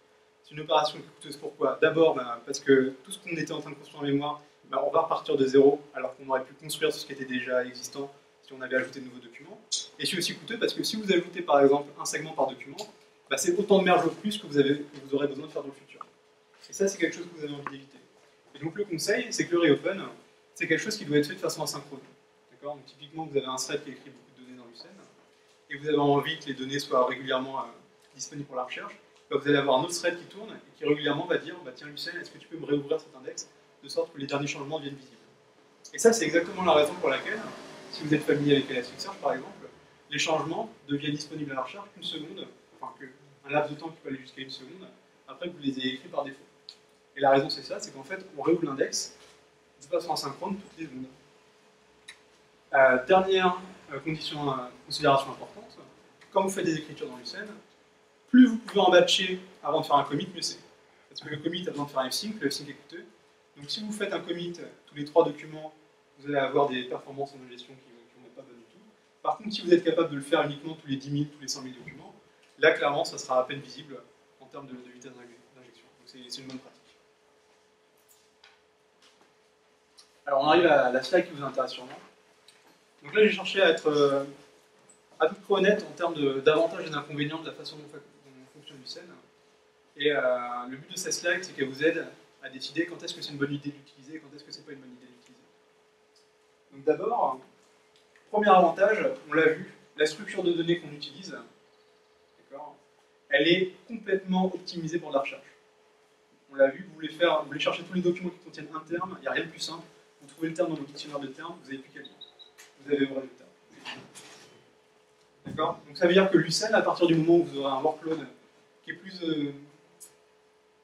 C'est une opération coûteuse pourquoi? D'abord ben, parce que tout ce qu'on était en train de construire en mémoire, ben, on va repartir de zéro alors qu'on aurait pu construire ce qui était déjà existant si on avait ajouté de nouveaux documents. Et c'est aussi coûteux parce que si vous ajoutez par exemple un segment par document, c'est autant de merge au plus que vous, aurez besoin de faire dans le futur. Et ça, c'est quelque chose que vous avez envie d'éviter. Et donc le conseil, c'est que le reopen, c'est quelque chose qui doit être fait de façon asynchrone. Donc typiquement, vous avez un thread qui écrit beaucoup de données dans Lucene, et vous avez envie que les données soient régulièrement euh, disponibles pour la recherche, bah, vous allez avoir un autre thread qui tourne et qui régulièrement va dire bah, Tiens, Lucien, est-ce que tu peux me réouvrir cet index de sorte que les derniers changements deviennent visibles? Et ça, c'est exactement la raison pour laquelle, si vous êtes familier avec Elasticsearch par exemple, les changements deviennent disponibles à la recherche qu'une seconde, enfin un laps de temps qui peut aller jusqu'à une seconde, après que vous les ayez écrits par défaut. Et la raison, c'est ça c'est qu'en fait, on réouvre l'index de façon asynchrone toutes les secondes. Euh, dernière euh, euh, considération importante, quand vous faites des écritures dans Lucene, plus vous pouvez en batcher avant de faire un commit, mieux c'est. Parce que le commit a besoin de faire un sync le sync est coûteux. Donc si vous faites un commit tous les trois documents, vous allez avoir des performances en gestion qui ne vont pas bonnes du tout. Par contre, si vous êtes capable de le faire uniquement tous les 10 000, tous les 100 000 documents, là clairement ça sera à peine visible en termes de, vitesse d'injection. Donc c'est une bonne pratique. Alors on arrive à la slide qui vous intéresse sûrement. Donc là j'ai cherché à être euh, à peu près honnête en termes d'avantages et d'inconvénients de la façon dont fonctionne Lucene. Et euh, le but de cette slide, c'est qu'elle vous aide à décider quand est-ce que c'est une bonne idée d'utiliser et quand est-ce que c'est pas une bonne idée d'utiliser. Donc d'abord, premier avantage, on l'a vu, la structure de données qu'on utilise, elle est complètement optimisée pour la recherche. On l'a vu, vous voulez, chercher tous les documents qui contiennent un terme, il n'y a rien de plus simple. Vous trouvez le terme dans votre dictionnaire de termes, vous n'avez plus qu'à lire. Vous avez vos résultats. D'accord? Donc ça veut dire que Lucene, à partir du moment où vous aurez un workload qui est plus, euh,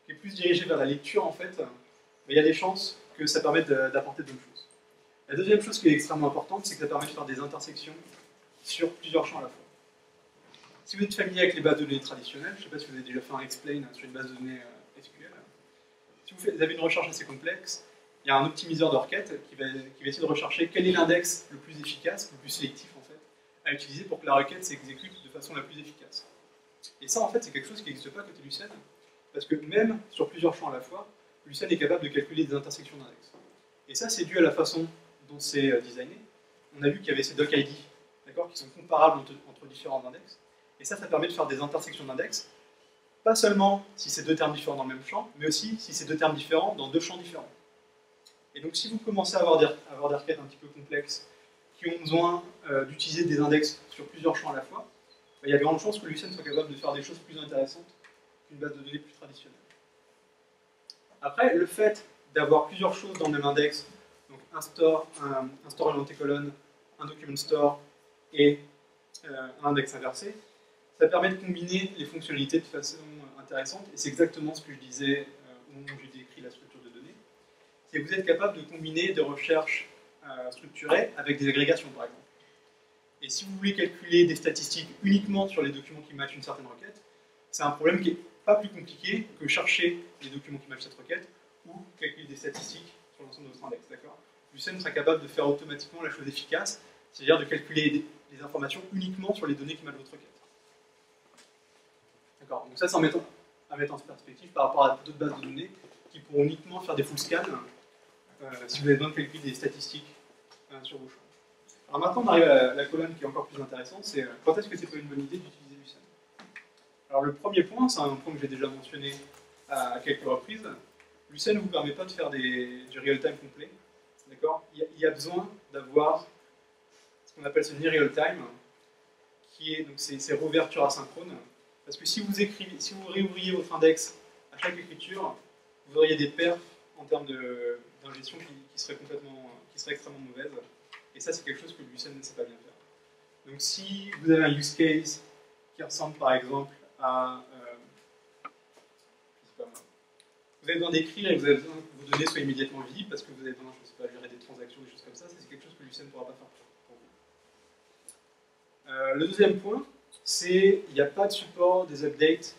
qui est plus dirigé vers la lecture, en fait, ben, il y a des chances que ça permette d'apporter bonnes choses. La deuxième chose qui est extrêmement importante, c'est que ça permet de faire des intersections sur plusieurs champs à la fois. Si vous êtes familier avec les bases de données traditionnelles, je ne sais pas si vous avez déjà fait un explain sur une base de données euh, SQL, si vous, avez une recherche assez complexe, il y a un optimiseur de requête qui va, essayer de rechercher quel est l'index le plus efficace, le plus sélectif en fait, à utiliser pour que la requête s'exécute de façon la plus efficace. Et ça, en fait, c'est quelque chose qui n'existe pas côté Lucene, parce que même sur plusieurs champs à la fois, Lucene est capable de calculer des intersections d'index. Et ça, c'est dû à la façon dont c'est euh, designé. On a vu qu'il y avait ces doc ID, qui sont comparables entre différents index. Et ça, ça permet de faire des intersections d'index, pas seulement si c'est deux termes différents dans le même champ, mais aussi si c'est deux termes différents dans deux champs différents. Et donc, si vous commencez à avoir des, requêtes un petit peu complexes, qui ont besoin euh, d'utiliser des index sur plusieurs champs à la fois, bah, il y a de grandes chances que Lucene soit capable de faire des choses plus intéressantes qu'une base de données plus traditionnelle. Après, le fait d'avoir plusieurs choses dans le même index, donc un store, un, un store orienté colonne, un document store et euh, un index inversé, ça permet de combiner les fonctionnalités de façon intéressante, et c'est exactement ce que je disais euh, au moment où j'ai décrit la structure de données. C'est que vous êtes capable de combiner des recherches euh, structurées avec des agrégations, par exemple. Et si vous voulez calculer des statistiques uniquement sur les documents qui matchent une certaine requête, c'est un problème qui n'est pas plus compliqué que chercher les documents qui matchent cette requête ou calculer des statistiques sur l'ensemble de votre index. Lucene sera capable de faire automatiquement la chose efficace, c'est-à-dire de calculer les informations uniquement sur les données qui matchent votre requête. Donc ça, c'est en mettant, à mettre en perspective par rapport à d'autres bases de données qui pourront uniquement faire des full scans euh, si vous avez besoin de calculer des statistiques euh, sur vos champs. Alors maintenant, on arrive à la, colonne qui est encore plus intéressante, c'est euh, quand est-ce que c'est pas une bonne idée d'utiliser Lucene Alors le premier point, c'est un point que j'ai déjà mentionné à quelques reprises, Lucene ne vous permet pas de faire du real-time complet. D'accord? Il, y a besoin d'avoir ce qu'on appelle ce near real-time, qui est donc ces réouvertures asynchrones, parce que si vous, écrivez, si vous réouvriez votre index à chaque écriture, vous auriez des perfs en termes d'ingestion qui, qui, seraient qui extrêmement mauvaises. Et ça, c'est quelque chose que Lucene ne sait pas bien faire. Donc si vous avez un use case qui ressemble par exemple à... Euh, pas, vous avez besoin d'écrire et vous avez besoin que vos données soient immédiatement visibles parce que vous avez besoin, je sais pas, gérer des transactions, des choses comme ça, c'est quelque chose que Lucene ne pourra pas faire pour vous. Euh, le deuxième point, c'est il n'y a pas de support des updates.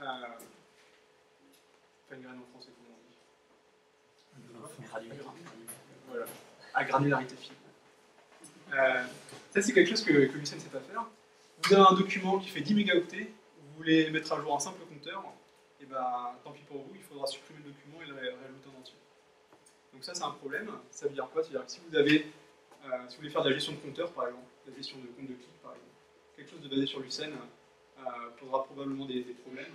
Euh, graine en français, comment on dit voilà. À granularité fine. Euh, ça, c'est quelque chose que, que Lucene ne sait pas faire. Vous avez un document qui fait 10 mégaoctets, vous voulez mettre à jour un simple compteur, et ben tant pis pour vous, il faudra supprimer le document et le réajouter en entier. Donc ça, c'est un problème. Ça veut dire quoi? C'est-à-dire que si vous avez, euh, si vous voulez faire de la gestion de compteur, par exemple, la gestion de compte de clic, par exemple, quelque chose de basé sur Lucene euh, posera probablement des, problèmes.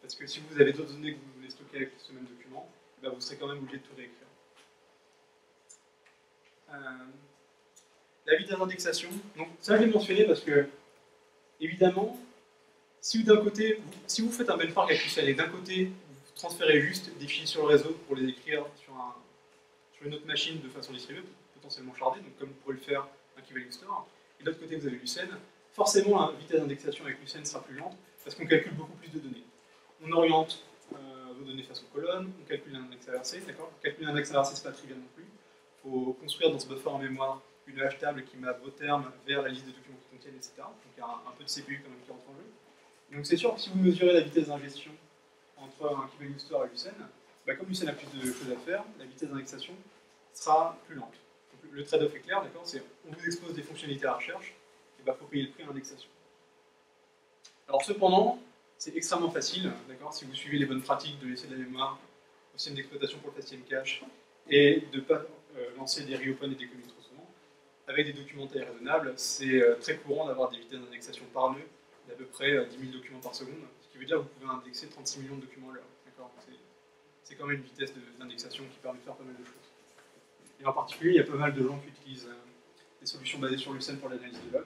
Parce que si vous avez d'autres données que vous voulez stocker avec ce même document, ben vous serez quand même obligé de tout réécrire. Euh, la vitesse d'indexation, donc ça je l'ai mentionné parce que, évidemment, si d'un côté, vous, si vous faites un benchmark avec Lucene et d'un côté, vous transférez juste des fichiers sur le réseau pour les écrire sur une autre machine de façon distribuée, potentiellement shardée, donc comme vous pourrez le faire un Key Store, et de l'autre côté vous avez Lucene, forcément la vitesse d'indexation avec Lucene sera plus lente parce qu'on calcule beaucoup plus de données. On oriente euh, vos données façon colonne, on calcule un index inversé, d'accord? Calculer un index inversé, c'est pas trivial non plus. Il faut construire dans ce buffer en mémoire une hash table qui map vos termes vers la liste de documents qui contiennent, etc. Donc il y a un, peu de CPU quand même qui rentre en jeu. Donc c'est sûr que si vous mesurez la vitesse d'ingestion entre un key value store et Lucene, bah, comme Lucene a plus de choses à faire, la vitesse d'indexation sera plus lente. Donc, le trade-off est clair, d'accord? C'est on vous expose des fonctionnalités à la recherche, il va faut payer le prix à l'indexation. Alors cependant, c'est extrêmement facile, d'accord, si vous suivez les bonnes pratiques de laisser de la mémoire au système d'exploitation pour le FastM cache et de ne pas euh, lancer des reopen et des commits trop souvent. Avec des documents taille raisonnables, c'est euh, très courant d'avoir des vitesses d'indexation par nœud d'à peu près 10 euh, 000 documents par seconde, ce qui veut dire que vous pouvez indexer 36 millions de documents à l'heure. C'est quand même une vitesse d'indexation qui permet de faire pas mal de choses. Et en particulier, il y a pas mal de gens qui utilisent des solutions basées sur Lucene pour l'analyse de log,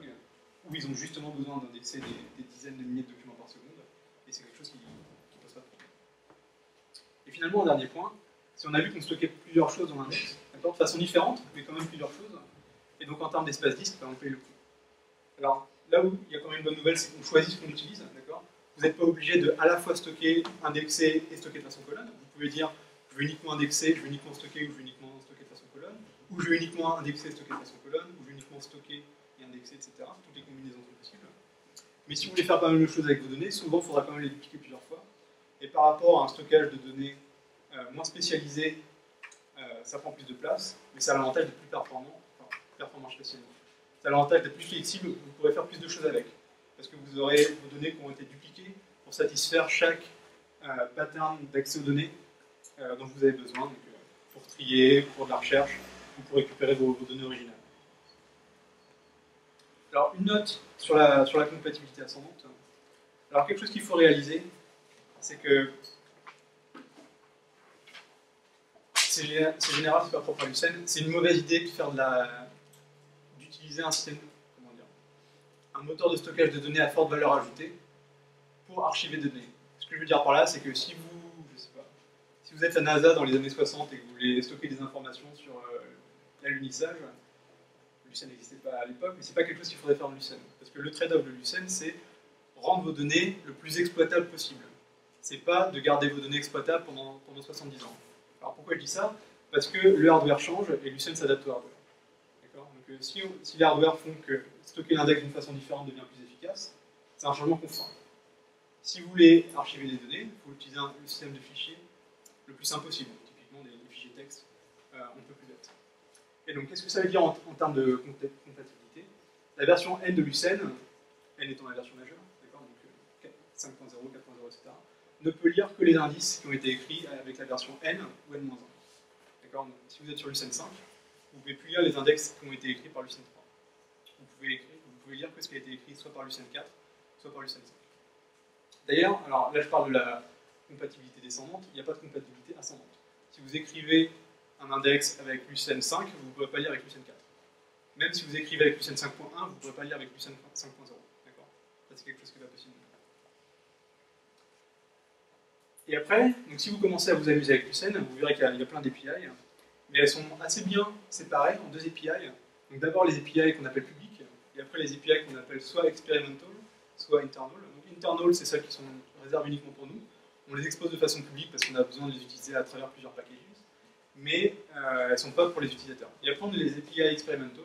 où ils ont justement besoin d'indexer des, dizaines de milliers de documents par seconde, et c'est quelque chose qui ne pose pas. Et finalement, un dernier point, si on a vu qu'on stockait plusieurs choses dans l'index, de façon différente, mais quand même plusieurs choses, et donc en termes d'espace disque, ben, on paye le prix. Alors, là où il y a quand même une bonne nouvelle, c'est qu'on choisit ce qu'on utilise, d'accord Vous n'êtes pas obligé de à la fois stocker, indexer et stocker de façon colonne. Vous pouvez dire, je veux uniquement indexer, je veux uniquement stocker, ou je veux uniquement stocker de façon colonne, ou je veux uniquement indexer et stocker de façon colonne, ou je veux uniquement stocker indexer, etc. Toutes les combinaisons sont possibles. Mais si vous voulez faire pas mal de choses avec vos données, souvent il faudra quand même les dupliquer plusieurs fois. Et par rapport à un stockage de données euh, moins spécialisé, euh, ça prend plus de place, mais ça a l'avantage d'être plus performant, enfin, performant spécialement. Ça a l'avantage d'être plus flexible, vous pourrez faire plus de choses avec. Parce que vous aurez vos données qui ont été dupliquées pour satisfaire chaque euh, pattern d'accès aux données dont vous avez besoin, donc, pour trier, pour de la recherche, ou pour récupérer vos, vos données originales. Alors, une note sur la, sur la compatibilité ascendante. Alors, quelque chose qu'il faut réaliser, c'est que c'est général, c'est pas propre à Lucene, c'est une mauvaise idée de faire de la utiliser un système, comment dire, un moteur de stockage de données à forte valeur ajoutée pour archiver des données. Ce que je veux dire par là, c'est que si vous, si vous êtes la NASA dans les années 60 et que vous voulez stocker des informations sur euh, l'alunissage, Lucene n'existait pas à l'époque, mais c'est pas quelque chose qu'il faudrait faire en Lucene. Parce que le trade-off de Lucene, c'est rendre vos données le plus exploitable possible. C'est pas de garder vos données exploitables pendant, pendant 70 ans. Alors pourquoi je dis ça? Parce que le hardware change et Lucene s'adapte au hardware. D'accord? Donc euh, si, si les hardware font que stocker l'index d'une façon différente devient plus efficace, c'est un changement constant. Si vous voulez archiver des données, il faut utiliser un système de fichiers le plus simple possible. Typiquement des, fichiers texte, euh, on peut plus vite. Et donc, qu'est-ce que ça veut dire en, termes de compatibilité? La version N de Lucene, N étant la version majeure, d'accord, donc 5.0, euh, 4.0, etc., ne peut lire que les indices qui ont été écrits avec la version N ou N-1. D'accord? Si vous êtes sur Lucene 5, vous ne pouvez plus lire les index qui ont été écrits par Lucene 3. Vous pouvez, vous pouvez lire que ce qui a été écrit soit par Lucene 4, soit par Lucene 5. D'ailleurs, alors là je parle de la compatibilité descendante, il n'y a pas de compatibilité ascendante. Si vous écrivez un index avec Lucene 5, vous ne pourrez pas lire avec Lucene 4. Même si vous écrivez avec Lucene 5.1, vous ne pourrez pas lire avec Lucene 5.0. D'accord? C'est quelque chose qui n'est pas possible. Et après, donc si vous commencez à vous amuser avec Lucene, vous verrez qu'il y, a plein d'API, mais elles sont assez bien séparées en deux API. Donc d'abord les API qu'on appelle publics, et après les API qu'on appelle soit experimental, soit internal. Donc internal, c'est celles qui sont réservées uniquement pour nous. On les expose de façon publique parce qu'on a besoin de les utiliser à travers plusieurs packages, mais euh, elles ne sont pas pour les utilisateurs. Et après, on a les API experimental,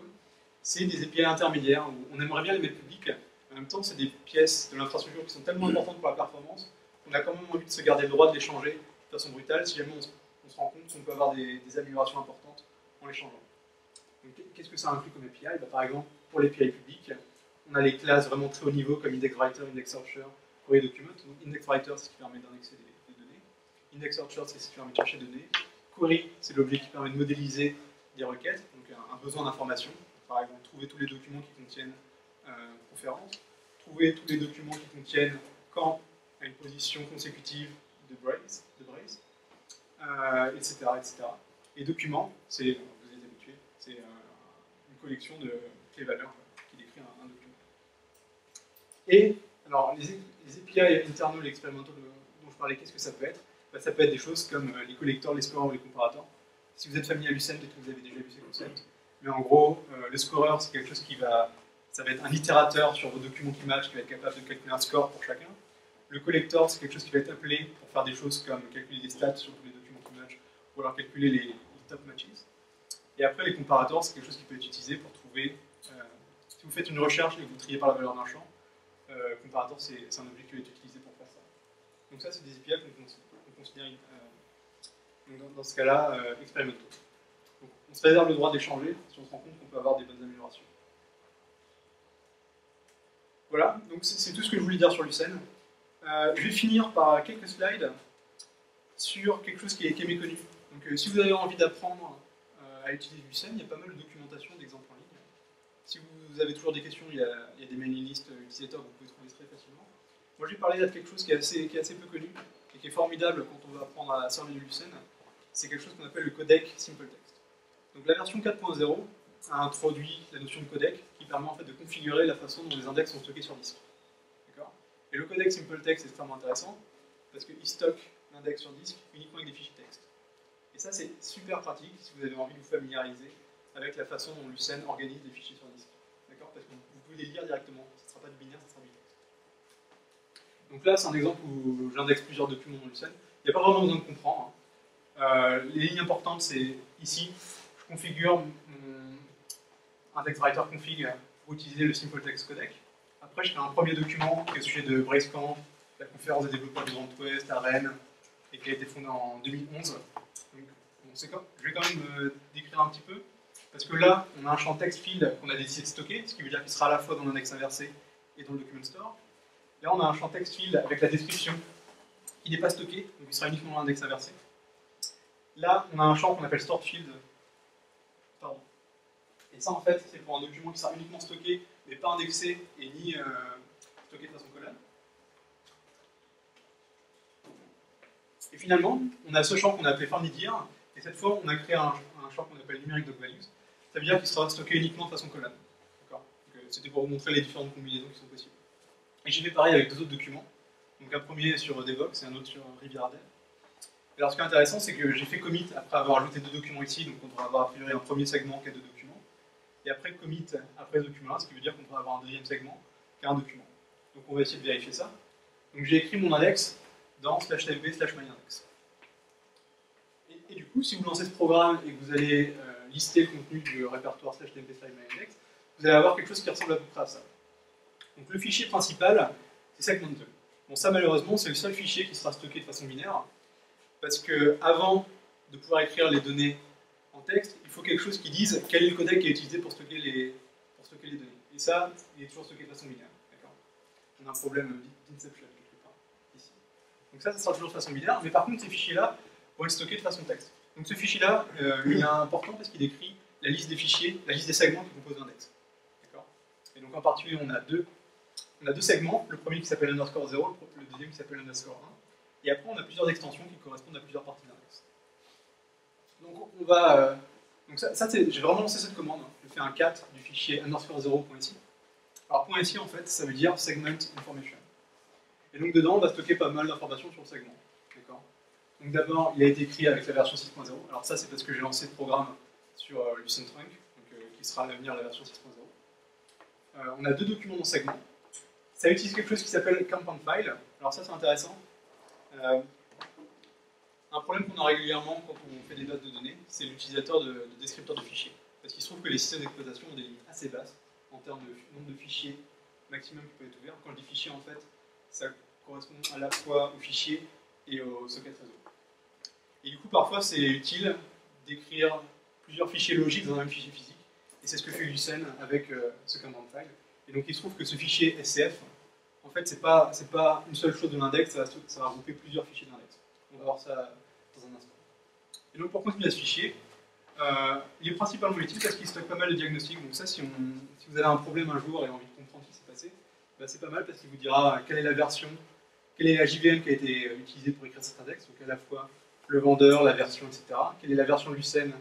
c'est des API intermédiaires où on aimerait bien les mettre publics, en même temps, c'est des pièces de l'infrastructure qui sont tellement importantes pour la performance qu'on a quand même envie de se garder le droit de les changer de façon brutale si jamais on, se rend compte qu'on peut avoir des, améliorations importantes en les changeant. Qu'est-ce que ça inclut comme API bah, Par exemple, pour les API publics, on a les classes vraiment très haut niveau comme IndexWriter, IndexSearcher, Query Document. Donc IndexWriter, c'est ce qui permet d'indexer des, données. IndexSearcher, c'est ce qui permet de chercher des données. Query, c'est l'objet qui permet de modéliser des requêtes, donc un, besoin d'information. Par exemple, trouver tous les documents qui contiennent euh, conférence, trouver tous les documents qui contiennent quand à une position consécutive de brace, de brace euh, etc., etc. Et document, c'est, vous êtes habitué, c'est euh, une collection de clés-valeurs qui décrit un, document. Et alors, les, API internal et expérimentaux dont je parlais, qu'est-ce que ça peut être? Bah, Ça peut être des choses comme euh, les collecteurs, les scorers ou les comparateurs. Si vous êtes familier à Lucent, peut-être que vous avez déjà vu ces concepts. Mais en gros, le scorer, c'est quelque chose qui va. Ça va être un itérateur sur vos documents matchent, qui va être capable de calculer un score pour chacun. Le collector, c'est quelque chose qui va être appelé pour faire des choses comme calculer des stats sur tous les documents matchent, ou alors calculer les, top matches. Et après, les comparators, c'est quelque chose qui peut être utilisé pour trouver, euh, si vous faites une recherche et que vous triez par la valeur d'un champ, euh, comparator, c'est un objet qui va être utilisé pour faire ça. Donc ça, c'est des API qu'on euh, dans, ce cas-là, euh, expérimentaux. On se réserve le droit d'échanger si on se rend compte qu'on peut avoir des bonnes améliorations. Voilà, donc c'est tout ce que je voulais dire sur Lucene. Euh, je vais finir par quelques slides sur quelque chose qui est, méconnu. Donc, euh, si vous avez envie d'apprendre à utiliser Lucene, il y a pas mal de documentation d'exemples en ligne. Si vous avez toujours des questions, il y a, des mailing lists utilisateurs que vous pouvez trouver très facilement. Moi, je vais parler de quelque chose qui est assez peu connu et qui est formidable quand on va apprendre à servir de Lucene. C'est quelque chose qu'on appelle le codec SimpleText. Donc, la version 4.0 a introduit la notion de codec qui permet en fait de configurer la façon dont les index sont stockés sur disque. Et le codec SimpleText est extrêmement intéressant parce qu'il stocke l'index sur disque uniquement avec des fichiers texte. Et ça, c'est super pratique si vous avez envie de vous familiariser avec la façon dont Lucene organise des fichiers sur disque. D'accord? Parce que vous pouvez les lire directement. Ce ne sera pas du binaire, du. Donc là, c'est un exemple où j'indexe plusieurs documents dans Lucene. Il n'y a pas vraiment besoin de comprendre. Hein. Euh, les lignes importantes, c'est ici, je configure mon index writer config pour utiliser le SimpleText codec. Après, je fais un premier document qui est au sujet de Bracecamp, la conférence des développeurs du Grand Ouest à Rennes, et qui a été fondée en 2011. Donc, je vais quand même euh, décrire un petit peu, parce que là, on a un champ text field qu'on a décidé de stocker, ce qui veut dire qu'il sera à la fois dans l'index inversé et dans le document store. Là, on a un champ text field avec la description qui n'est pas stocké, donc il sera uniquement dans l'index inversé. Là, on a un champ qu'on appelle stored field. Pardon. Et ça, en fait, c'est pour un document qui sera uniquement stocké mais pas indexé et ni euh, stocké de façon colonne. Et finalement, on a ce champ qu'on a appelé FormIDIR, et cette fois, on a créé un, champ qu'on appelle numeric values. Ça veut dire qu'il sera stocké uniquement de façon colonne. c'était pour vous montrer les différentes combinaisons qui sont possibles. Et j'ai fait pareil avec deux autres documents. Donc un premier sur Devox et un autre sur Riviera Dev. Alors ce qui est intéressant, c'est que j'ai fait commit après avoir ajouté deux documents ici, donc on devrait avoir un premier segment qui a deux documents. Et après commit après ce document-là, ce qui veut dire qu'on devrait avoir un deuxième segment qui a un document. Donc on va essayer de vérifier ça. Donc j'ai écrit mon index dans slash tmp slash myindex. Et, et, du coup, si vous lancez ce programme et que vous allez euh, lister le contenu du répertoire slash tmp slash myindex, vous allez avoir quelque chose qui ressemble à peu près à ça. Donc le fichier principal, c'est segment2. Bon, ça malheureusement, c'est le seul fichier qui sera stocké de façon binaire, parce que avant de pouvoir écrire les données en texte, il faut quelque chose qui dise quel est le codec qui est utilisé pour stocker les, pour stocker les données. Et ça, il est toujours stocké de façon binaire. On a un problème d'inception quelque part, ici. Donc ça, ça sera toujours de façon binaire, mais par contre, ces fichiers-là vont être stockés de façon texte. Donc ce fichier-là, euh, il est important parce qu'il décrit la liste des fichiers, la liste des segments qui composent l'index. Et donc en particulier, on a deux on a deux segments, le premier qui s'appelle underscore 0, le deuxième qui s'appelle underscore 1. Et après, on a plusieurs extensions qui correspondent à plusieurs parties d'index. Donc on va... Euh, donc ça, ça j'ai vraiment lancé cette commande. Je fais un cat du fichier underscore 0.ici. Alors .ici, en fait, ça veut dire segment information. Et donc dedans, on va stocker pas mal d'informations sur le segment. D'accord? Donc d'abord, il a été écrit avec la version 6.0. Alors ça, c'est parce que j'ai lancé le programme sur euh, Lucent Trunk, donc, euh, qui sera à l'avenir la version 6.0. Euh, on a deux documents dans segment. Ça utilise quelque chose qui s'appelle compound file. Alors ça, c'est intéressant. Euh, un problème qu'on a régulièrement quand on fait des bases de données, c'est l'utilisateur de, de, descripteurs de fichiers. Parce qu'il se trouve que les systèmes d'exploitation ont des limites assez basses en termes de nombre de fichiers maximum qui peuvent être ouverts. Quand je dis fichier, en fait, ça correspond à la fois aux fichiers et au socket réseau. Et du coup, parfois, c'est utile d'écrire plusieurs fichiers logiques dans un même fichier physique. Et c'est ce que fait Lucene avec euh, ce command file. Et donc il se trouve que ce fichier SCF, en fait, c'est pas, pas une seule chose de l'index, ça, va regrouper plusieurs fichiers d'index. On va voir ça dans un instant. Et donc pour continuer à ce fichier, euh, il est principalement utile parce qu'il stocke pas mal de diagnostics. Donc ça, si, vous avez un problème un jour et envie de comprendre ce qui s'est passé, bah, c'est pas mal parce qu'il vous dira quelle est la version, quelle est la JVM qui a été utilisée pour écrire cet index, donc à la fois le vendeur, la version, etc. Quelle est la version Lucene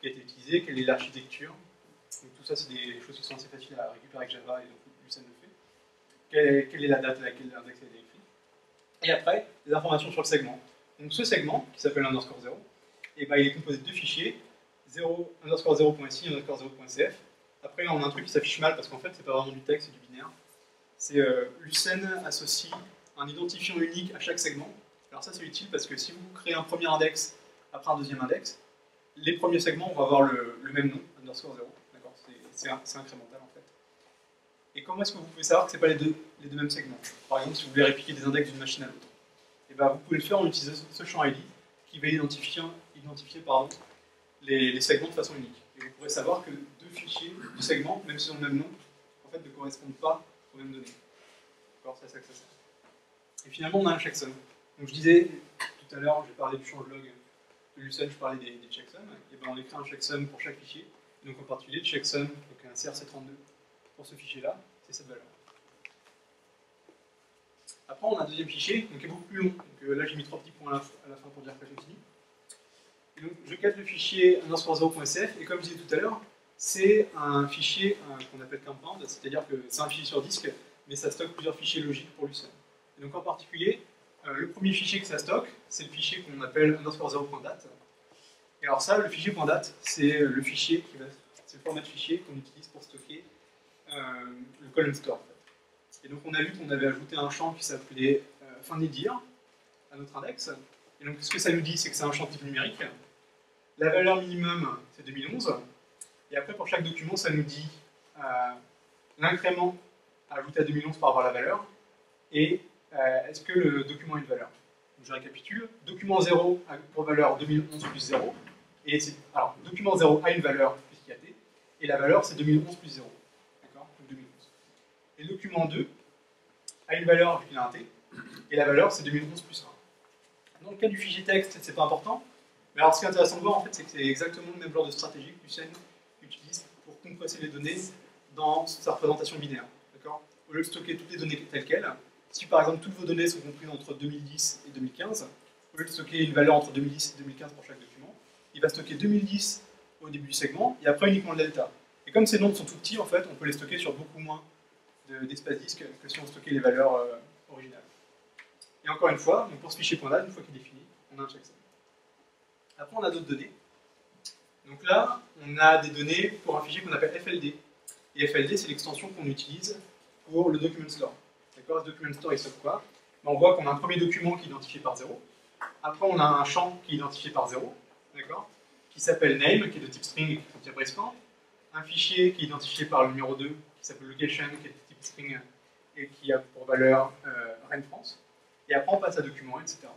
qui a été utilisée, quelle est l'architecture, tout ça, c'est des choses qui sont assez faciles à récupérer avec Java et donc Lucene le fait. Quelle, est la date à laquelle l'index a été écrit? Et après, des informations sur le segment. Donc ce segment, qui s'appelle underscore 0, et ben, il est composé de deux fichiers, 0, underscore 0.si et underscore 0.cf. Après, on a un truc qui s'affiche mal parce qu'en fait, c'est pas vraiment du texte, c'est du binaire. C'est euh, Lucene associe un identifiant unique à chaque segment. Alors ça, c'est utile parce que si vous créez un premier index après un deuxième index, les premiers segments vont avoir le, le même nom, underscore 0 c'est incrémental en fait. Et comment est-ce que vous pouvez savoir que ce n'est pas les deux, les deux mêmes segments? Par exemple, si vous voulez répliquer des index d'une machine à l'autre. Et eh ben, vous pouvez le faire en utilisant ce champ ID qui va identifier, identifier pardon, les, segments de façon unique. Et vous pourrez savoir que deux fichiers, deux segments, même si ont le même nom, en fait, ne correspondent pas aux mêmes données. D'accord C'est ça que ça sert. Et finalement, on a un checksum. Donc je disais, tout à l'heure, j'ai parlé du changelog de Lucene, je parlais des, checksums. Et ben, on écrit un checksum pour chaque fichier donc en particulier checksum, donc un CRC32 pour ce fichier-là, c'est cette valeur. Après, on a un deuxième fichier, donc qui est beaucoup plus long. Donc euh, là, j'ai mis trois petits points à la, fin pour dire que j'ai fini. Donc, je capte le fichier underscore0.cf, et comme je disais tout à l'heure, c'est un fichier euh, qu'on appelle compound, c'est-à-dire que c'est un fichier sur disque, mais ça stocke plusieurs fichiers logiques pour Lucene. Et donc en particulier, euh, le premier fichier que ça stocke, c'est le fichier qu'on appelle underscore 0.date, et alors ça, le fichier .date, c'est le fichier le format de fichier qu'on utilise pour stocker euh, le column store. Et donc on a vu qu'on avait ajouté un champ qui s'appelait euh, fin de dire à notre index. Et donc ce que ça nous dit, c'est que c'est un champ type numérique. La valeur minimum, c'est 2011. Et après, pour chaque document, ça nous dit euh, l'incrément ajouté à 2011 par rapport à la valeur et euh, est-ce que le document a une valeur? Je récapitule. Document 0 pour valeur 2011 plus 0. Et alors, document 0 a une valeur a t, et la valeur c'est 2011 plus 0. D'accord? 2011. Et document 2 a une valeur puisqu'il a un t, et la valeur c'est 2011 plus 1. Dans le cas du fichier texte, c'est pas important. Mais alors ce qui est intéressant de voir en fait, c'est que c'est exactement le même genre de stratégie que Lucene utilise pour compresser les données dans sa représentation binaire. D'accord? Au lieu de stocker toutes les données telles quelles, si par exemple toutes vos données sont comprises entre 2010 et 2015, au lieu de stocker une valeur entre 2010 et 2015 pour chaque il va stocker 2010 au début du segment et après uniquement le delta. Et comme ces nombres sont tout petits, en fait, on peut les stocker sur beaucoup moins d'espace disque que si on stockait les valeurs euh, originales. Et encore une fois, donc pour ce fichier .date, une fois qu'il est fini, on a un checksum. Après, on a d'autres données. Donc là, on a des données pour un fichier qu'on appelle FLD. Et FLD, c'est l'extension qu'on utilise pour le document store. D'accord Ce document store, il stocke quoi? Ben, On voit qu'on a un premier document qui est identifié par 0. Après, on a un champ qui est identifié par 0, d'accord Qui s'appelle name, qui est de type string et qui contient breakpoint. Un fichier qui est identifié par le numéro 2, qui s'appelle location, qui est de type string et qui a pour valeur euh, France. Et après, on passe à document, etc.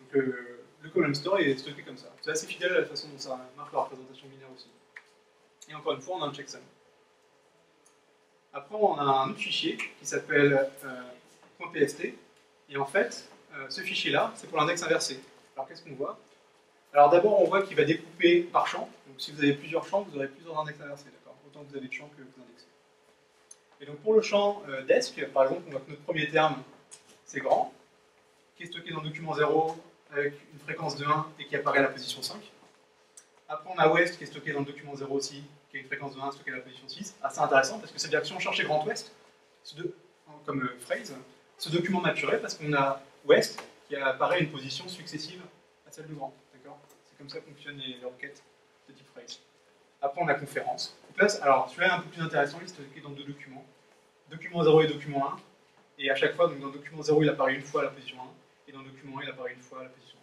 Donc, euh, le column store est stocké comme ça. C'est assez fidèle à la façon dont ça marque la représentation binaire aussi. Et encore une fois, on a un checksum. Après, on a un autre fichier qui s'appelle euh, .pst. Et en fait, euh, ce fichier-là, c'est pour l'index inversé. Alors, qu'est-ce qu'on voit? Alors, d'abord, on voit qu'il va découper par champ. Donc, si vous avez plusieurs champs, vous aurez plusieurs index inversés, d'accord? Autant que vous avez de champs que vous indexez. Et donc, pour le champ euh, desk, par exemple, on voit que notre premier terme, c'est grand, qui est stocké dans le document 0 avec une fréquence de 1 et qui apparaît à la position 5. Après, on a West qui est stocké dans le document 0 aussi, qui a une fréquence de 1 stocké à la position 6. Assez intéressant parce que c'est bien si on cherchait Grand Ouest, comme euh, phrase, ce document maturait parce qu'on a West qui apparaît à une position successive à celle de Grand. Comme ça que fonctionnent les, requêtes de type phrase. Après, on a conférence. alors, celui-là est un peu plus intéressant, il est stocké dans deux documents. Document 0 et document 1. Et à chaque fois, dans document 0, il apparaît une fois à la position 1 et dans document 1, il apparaît une fois à la position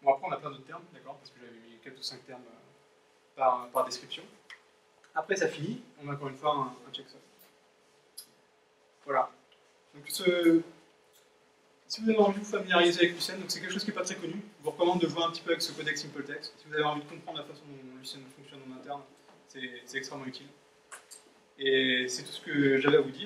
1. Bon, après, on a plein d'autres termes, d'accord, parce que j'avais mis 4 ou 5 termes euh, par, description. Après, ça finit, on a encore une fois un, un checksum. Voilà. Si vous avez envie de vous familiariser avec Lucene, c'est quelque chose qui n'est pas très connu, je vous recommande de jouer un petit peu avec ce codex SimpleText. Si vous avez envie de comprendre la façon dont Lucene fonctionne en interne, c'est extrêmement utile. Et c'est tout ce que j'avais à vous dire.